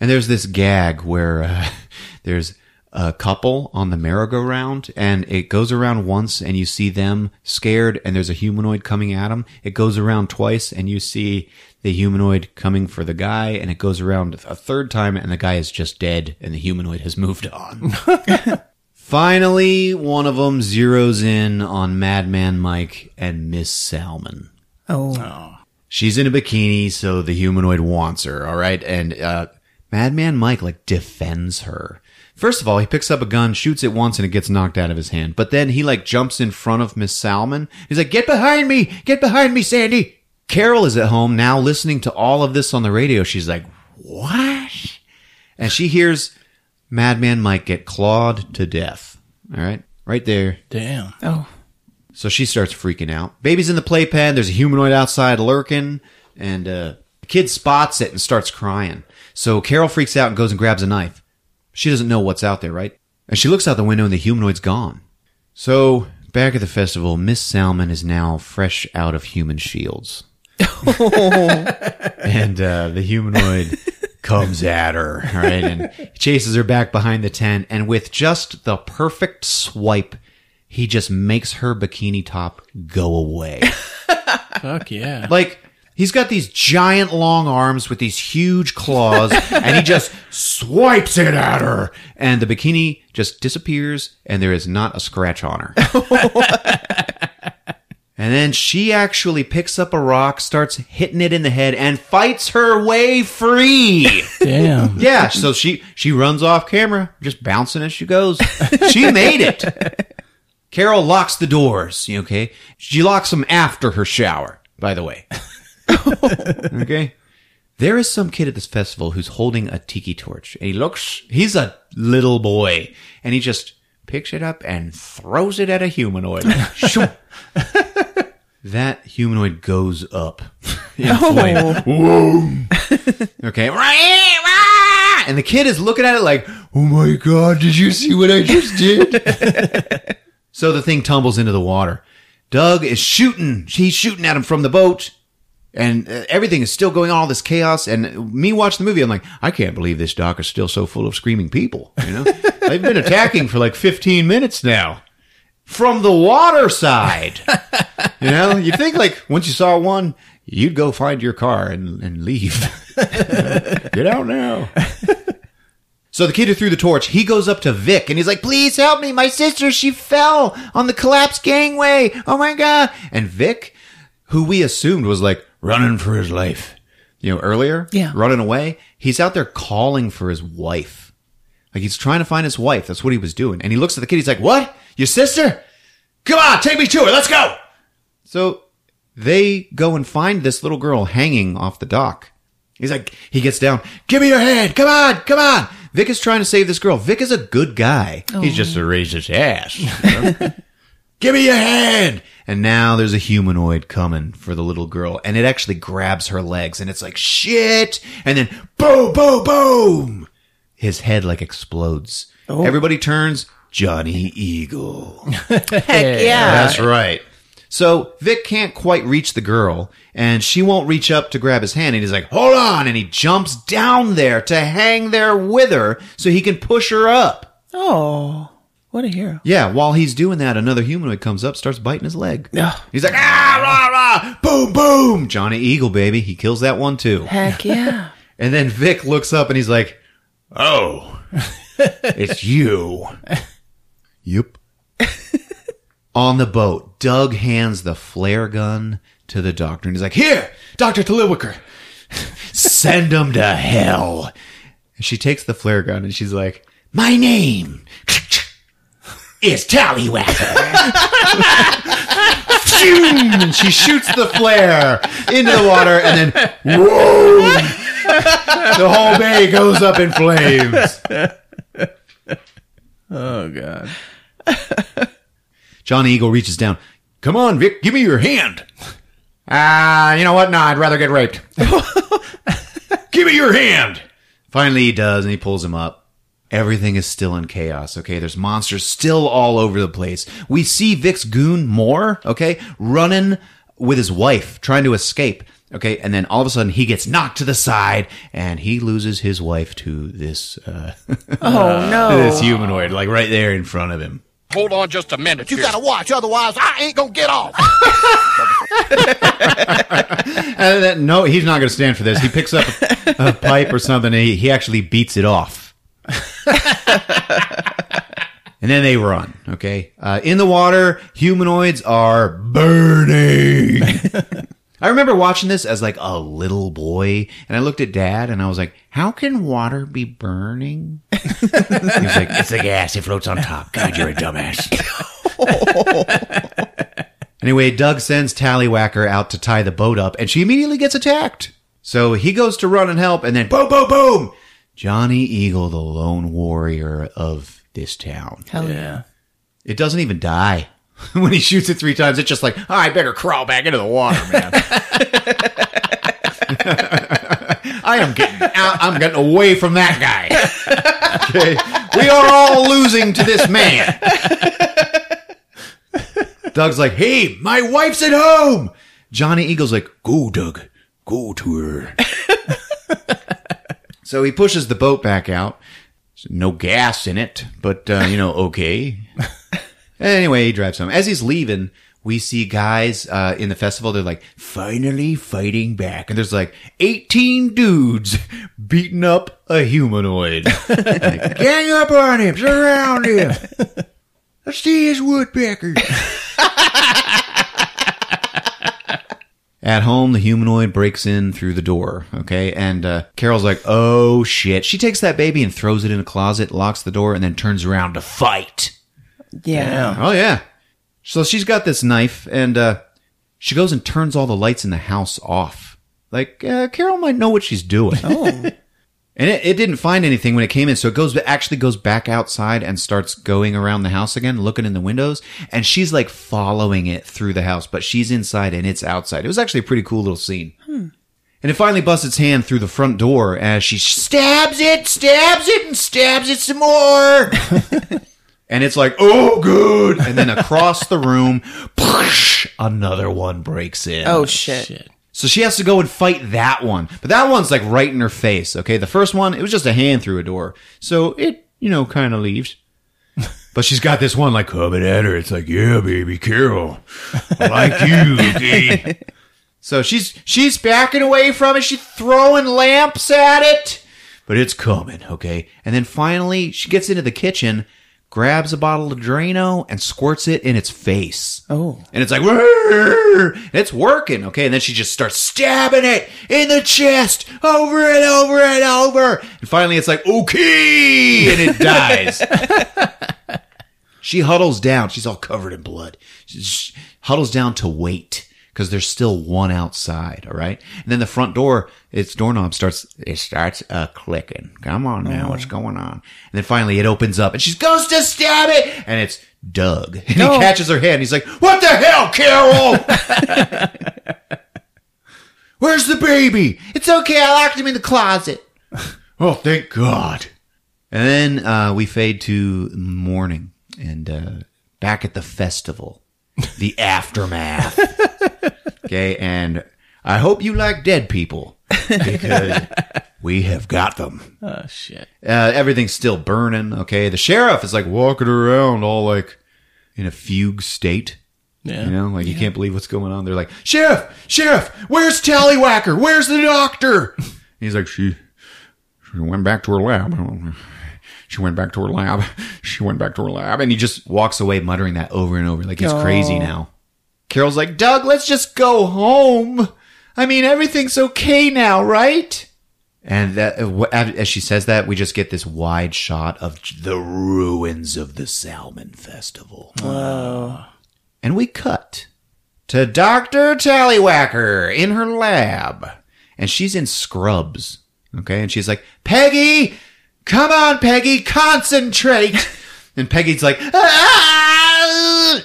And there's this gag where uh, there's a couple on the merry-go-round and it goes around once and you see them scared and there's a humanoid coming at them. It goes around twice and you see the humanoid coming for the guy and it goes around a third time and the guy is just dead and the humanoid has moved on. Finally, one of them zeroes in on Madman Mike and Miss Salmon. Oh. She's in a bikini, so the humanoid wants her, all right? And uh, Madman Mike, like, defends her. First of all, he picks up a gun, shoots it once, and it gets knocked out of his hand. But then he, like, jumps in front of Miss Salmon. He's like, Get behind me! Get behind me, Sandy! Carol is at home now listening to all of this on the radio. She's like, What? And she hears Madman Mike get clawed to death. All right. Right there. Damn. Oh, So she starts freaking out. Baby's in the playpen. There's a humanoid outside lurking, and uh, the kid spots it and starts crying. So Carol freaks out and goes and grabs a knife. She doesn't know what's out there, right? And she looks out the window and the humanoid's gone. So back at the festival, Miss Salmon is now fresh out of human shields. and uh, the humanoid comes at her, right, and chases her back behind the tent. And with just the perfect swipe, he just makes her bikini top go away. Fuck yeah. like he's got these giant long arms with these huge claws, and he just swipes it at her, and the bikini just disappears, and there is not a scratch on her. And then she actually picks up a rock, starts hitting it in the head, and fights her way free. Damn. Yeah, so she she runs off camera, just bouncing as she goes. She made it. Carol locks the doors. Okay, she locks them after her shower. By the way, okay. There is some kid at this festival who's holding a tiki torch, and he looks. He's a little boy, and he just picks it up and throws it at a humanoid. That humanoid goes up in oh. flame. Okay. And the kid is looking at it like, oh my God, did you see what I just did? so the thing tumbles into the water. Doug is shooting. He's shooting at him from the boat. And uh, everything is still going on, all this chaos. And me watching the movie, I'm like, I can't believe this dock is still so full of screaming people. You know, they've been attacking for like 15 minutes now from the water side. you know, you think like once you saw one, you'd go find your car and, and leave. Get out now. So the kid who threw the torch, he goes up to Vic and he's like, please help me. My sister, she fell on the collapsed gangway. Oh my God. And Vic, who we assumed was like running for his life, you know, earlier, Yeah. running away, he's out there calling for his wife. Like he's trying to find his wife. That's what he was doing. And he looks at the kid. He's like, what? Your sister? Come on, take me to her. Let's go. So they go and find this little girl hanging off the dock. He's like, he gets down. Give me your hand. Come on, come on. Vic is trying to save this girl. Vic is a good guy. Oh. He's just a racist ass. you know? Give me your hand. And now there's a humanoid coming for the little girl, and it actually grabs her legs, and it's like shit. And then boom, boom, boom. His head like explodes. Oh. Everybody turns. Johnny Eagle. heck yeah. That's right. So Vic can't quite reach the girl, and she won't reach up to grab his hand. And he's like, "Hold on!" And he jumps down there to hang there with her, so he can push her up. Oh, what a hero. Yeah. While he's doing that, another humanoid comes up, starts biting his leg. Ugh. He's like, "Ah, rah, rah, boom, boom!" Johnny Eagle, baby, he kills that one too. Heck yeah. And then Vic looks up and he's like, "Oh, it's you." yep. On the boat, Doug hands the flare gun to the doctor and he's like, "Here, Doctor Taliwicker, send him to hell." And she takes the flare gun and she's like, "My name is Tallywhacker." And she shoots the flare into the water and then whoa! The whole bay goes up in flames. Oh god. johnny eagle reaches down. Come on vic give me your hand. Ah you know what? No i'd rather get raped. Give me your hand. Finally he does and he pulls him up Everything is still in chaos, okay? There's monsters still all over the place. We see Vic's goon more, okay? Running with his wife, trying to escape, okay? And then all of a sudden he gets knocked to the side and he loses his wife to this, uh, Oh no. this humanoid, like right there in front of him. Hold on just a minute. You gotta watch, otherwise I ain't gonna get off. And then, no, he's not going to stand for this. He picks up a, a pipe or something and he, he actually beats it off. and then they run, okay? Uh, in the water, humanoids are burning. I remember watching this as like a little boy, and I looked at dad and I was like, how can water be burning? he was like, it's the gas. It floats on top. God, you're a dumbass. Anyway, Doug sends Tallywhacker out to tie the boat up, and she immediately gets attacked. So he goes to run and help, and then boom, boom, boom! Johnny Eagle, the lone warrior of this town. Hell yeah. Yeah. It doesn't even die. when he shoots it three times, it's just like, oh, I better crawl back into the water, man. I am getting out. I'm getting away from that guy. Okay. We are all losing to this man. Doug's like, hey, my wife's at home. Johnny Eagle's like, go, Doug. Go to her. So he pushes the boat back out. There's no gas in it, but, uh, you know, okay. Anyway, he drives home. As he's leaving, we see guys uh, in the festival. They're like, finally fighting back. And there's like 18 dudes beating up a humanoid. Like, Gang up on him, surround him. Let's see his woodpecker. At home, the humanoid breaks in through the door, okay? And uh, Carol's like, oh shit. She takes that baby and throws it in a closet, locks the door, and then turns around to fight. Yeah. Oh yeah. So she's got this knife, and uh, she goes and turns all the lights in the house off. Like uh, Carol might know what she's doing. Oh. and it, it didn't find anything when it came in, so it goes actually goes back outside and starts going around the house again, looking in the windows, and she's like following it through the house, but she's inside and it's outside. It was actually a pretty cool little scene. Hmm. And it finally busts its hand through the front door as she stabs it, stabs it, and stabs it some more. and it's like, oh, good. And then across the room, another one breaks in. Oh shit. So she has to go and fight that one. But that one's like right in her face. Okay. The first one, it was just a hand through a door. So it, you know, kind of leaves. But she's got this one like coming at her. It's like, yeah, baby, Carol. I like you, okay? so she's, she's backing away from it. She's throwing lamps at it. But it's coming, okay? And then finally she gets into the kitchen, grabs a bottle of Drano and squirts it in its face. Oh. And it's like, And it's working, okay? And then she just starts stabbing it in the chest over and over and over. And finally it's like, okay! And it dies. she huddles down. She's all covered in blood. She she huddles down to wait because there's still one outside, all right? And then the front door, its doorknob starts, it starts uh, clicking. Come on now, what's going on? And then finally it opens up and she goes to stab it and it's Doug. And he catches her hand. He's like, what the hell, Carol? Where's the baby? It's okay. I locked him in the closet. oh, thank God. And then uh, we fade to morning and uh, back at the festival, the aftermath. Okay, and I hope you like dead people because we have got them. Oh shit. Uh, everything's still burning. Okay, the sheriff is like walking around all like in a fugue state. Yeah. You know, like you can't believe what's going on. They're like, Sheriff, Sheriff, where's Tallywhacker? Where's the doctor? He's like, she, she went back to her lab. She went back to her lab. She went back to her lab. And he just walks away muttering that over and over like he's crazy now. Carol's like, Doug, let's just go home. I mean, everything's okay now, right? And that, uh, as she says that, we just get this wide shot of the ruins of the Salmon Festival. And we cut to Dr. Tallywhacker in her lab. And she's in scrubs. Okay. And she's like, Peggy, come on, Peggy, concentrate. and Peggy's like, ah!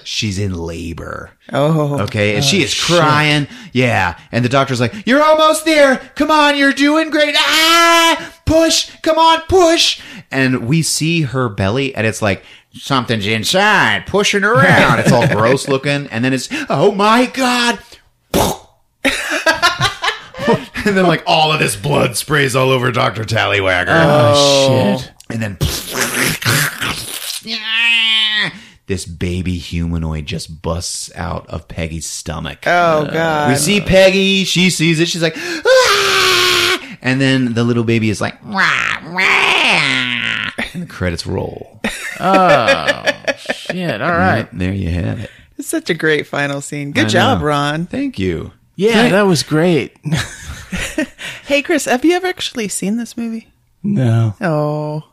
She's in labor. Oh. Okay, and she is crying. Yeah, and the doctor's like, "You're almost there. Come on, you're doing great. Ah, push. Come on, push." And we see her belly, and it's like something's inside, pushing around. It's all gross looking, and then it's, "Oh my god!" and then like all of this blood sprays all over Doctor Tallywhacker. Oh, shit. And then this baby humanoid just busts out of Peggy's stomach. Oh god. we see Peggy, she sees it, she's like, "Ah!" and then the little baby is like, "Wah, wah," and the credits roll. Oh shit. All right. there you have it. It's such a great final scene. Good I job, know. Ron. Thank you. Yeah, that was great. Hey, Chris, have you ever actually seen this movie? no. Oh.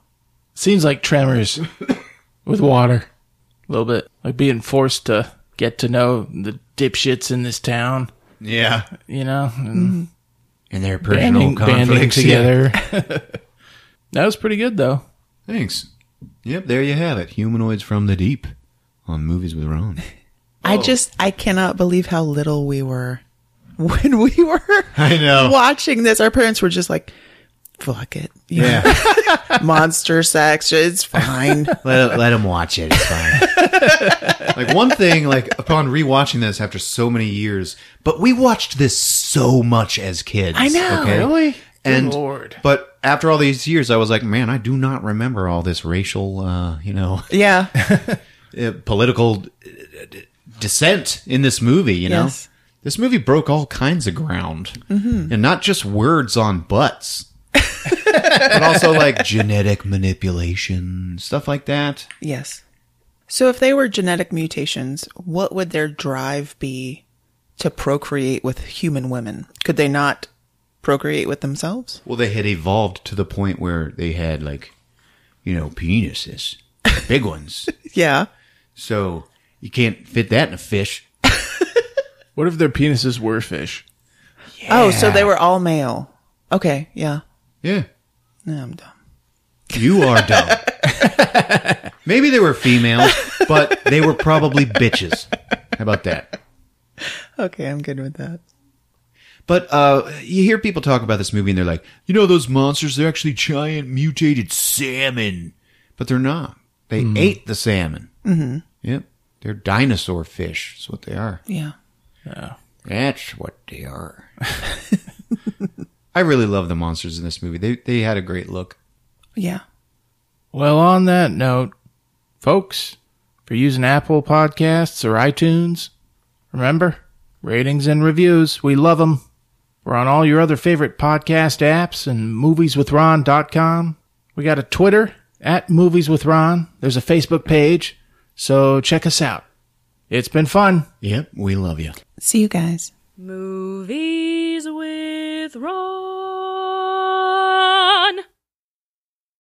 Seems like Tremors with water. A little bit. Like being forced to get to know the dipshits in this town, Yeah, you know? And mm-hmm. and their personal banding, banding conflicts yeah. together. that was pretty good, though. Thanks. Yep, there you have it. Humanoids from the deep on Movies with Ron. I just I cannot believe how little we were when we were I know. watching this. Our parents were just like, "Fuck it, Yeah. monster sex, it's fine." let, let him watch it. It's fine. like one thing, like upon rewatching this after so many years, but we watched this so much as kids. I know. Really? And Lord. but after all these years, I was like, man, I do not remember all this racial, uh, you know, yeah, uh, political uh, d- dissent in this movie. You know, Yes. this movie broke all kinds of ground, and not just words on butts, but also like genetic manipulation stuff like that. yes. So if they were genetic mutations, what would their drive be to procreate with human women? Could they not procreate with themselves? Well, they had evolved to the point where they had like, you know, penises, big ones. Yeah. So you can't fit that in a fish. What if their penises were fish? Oh, so they were all male. Okay, yeah. Yeah. No, I'm dumb. You are dumb. Maybe they were females, but they were probably bitches. How about that? Okay, I'm good with that. But uh, you hear people talk about this movie and they're like, you know, those monsters, they're actually giant mutated salmon. But they're not. They ate the salmon. Mm-hmm. Yep. They're dinosaur fish. That's what they are. Yeah. That's what they are. I really love the monsters in this movie. They they had a great look. Yeah. Well, on that note, folks, if you're using Apple Podcasts or iTunes, remember, ratings and reviews, we love them. We're on all your other favorite podcast apps and movieswithron.com. We got a Twitter at movieswithron. There's a Facebook page, so check us out. It's been fun. Yep, we love you. See you guys. Movies with Ron.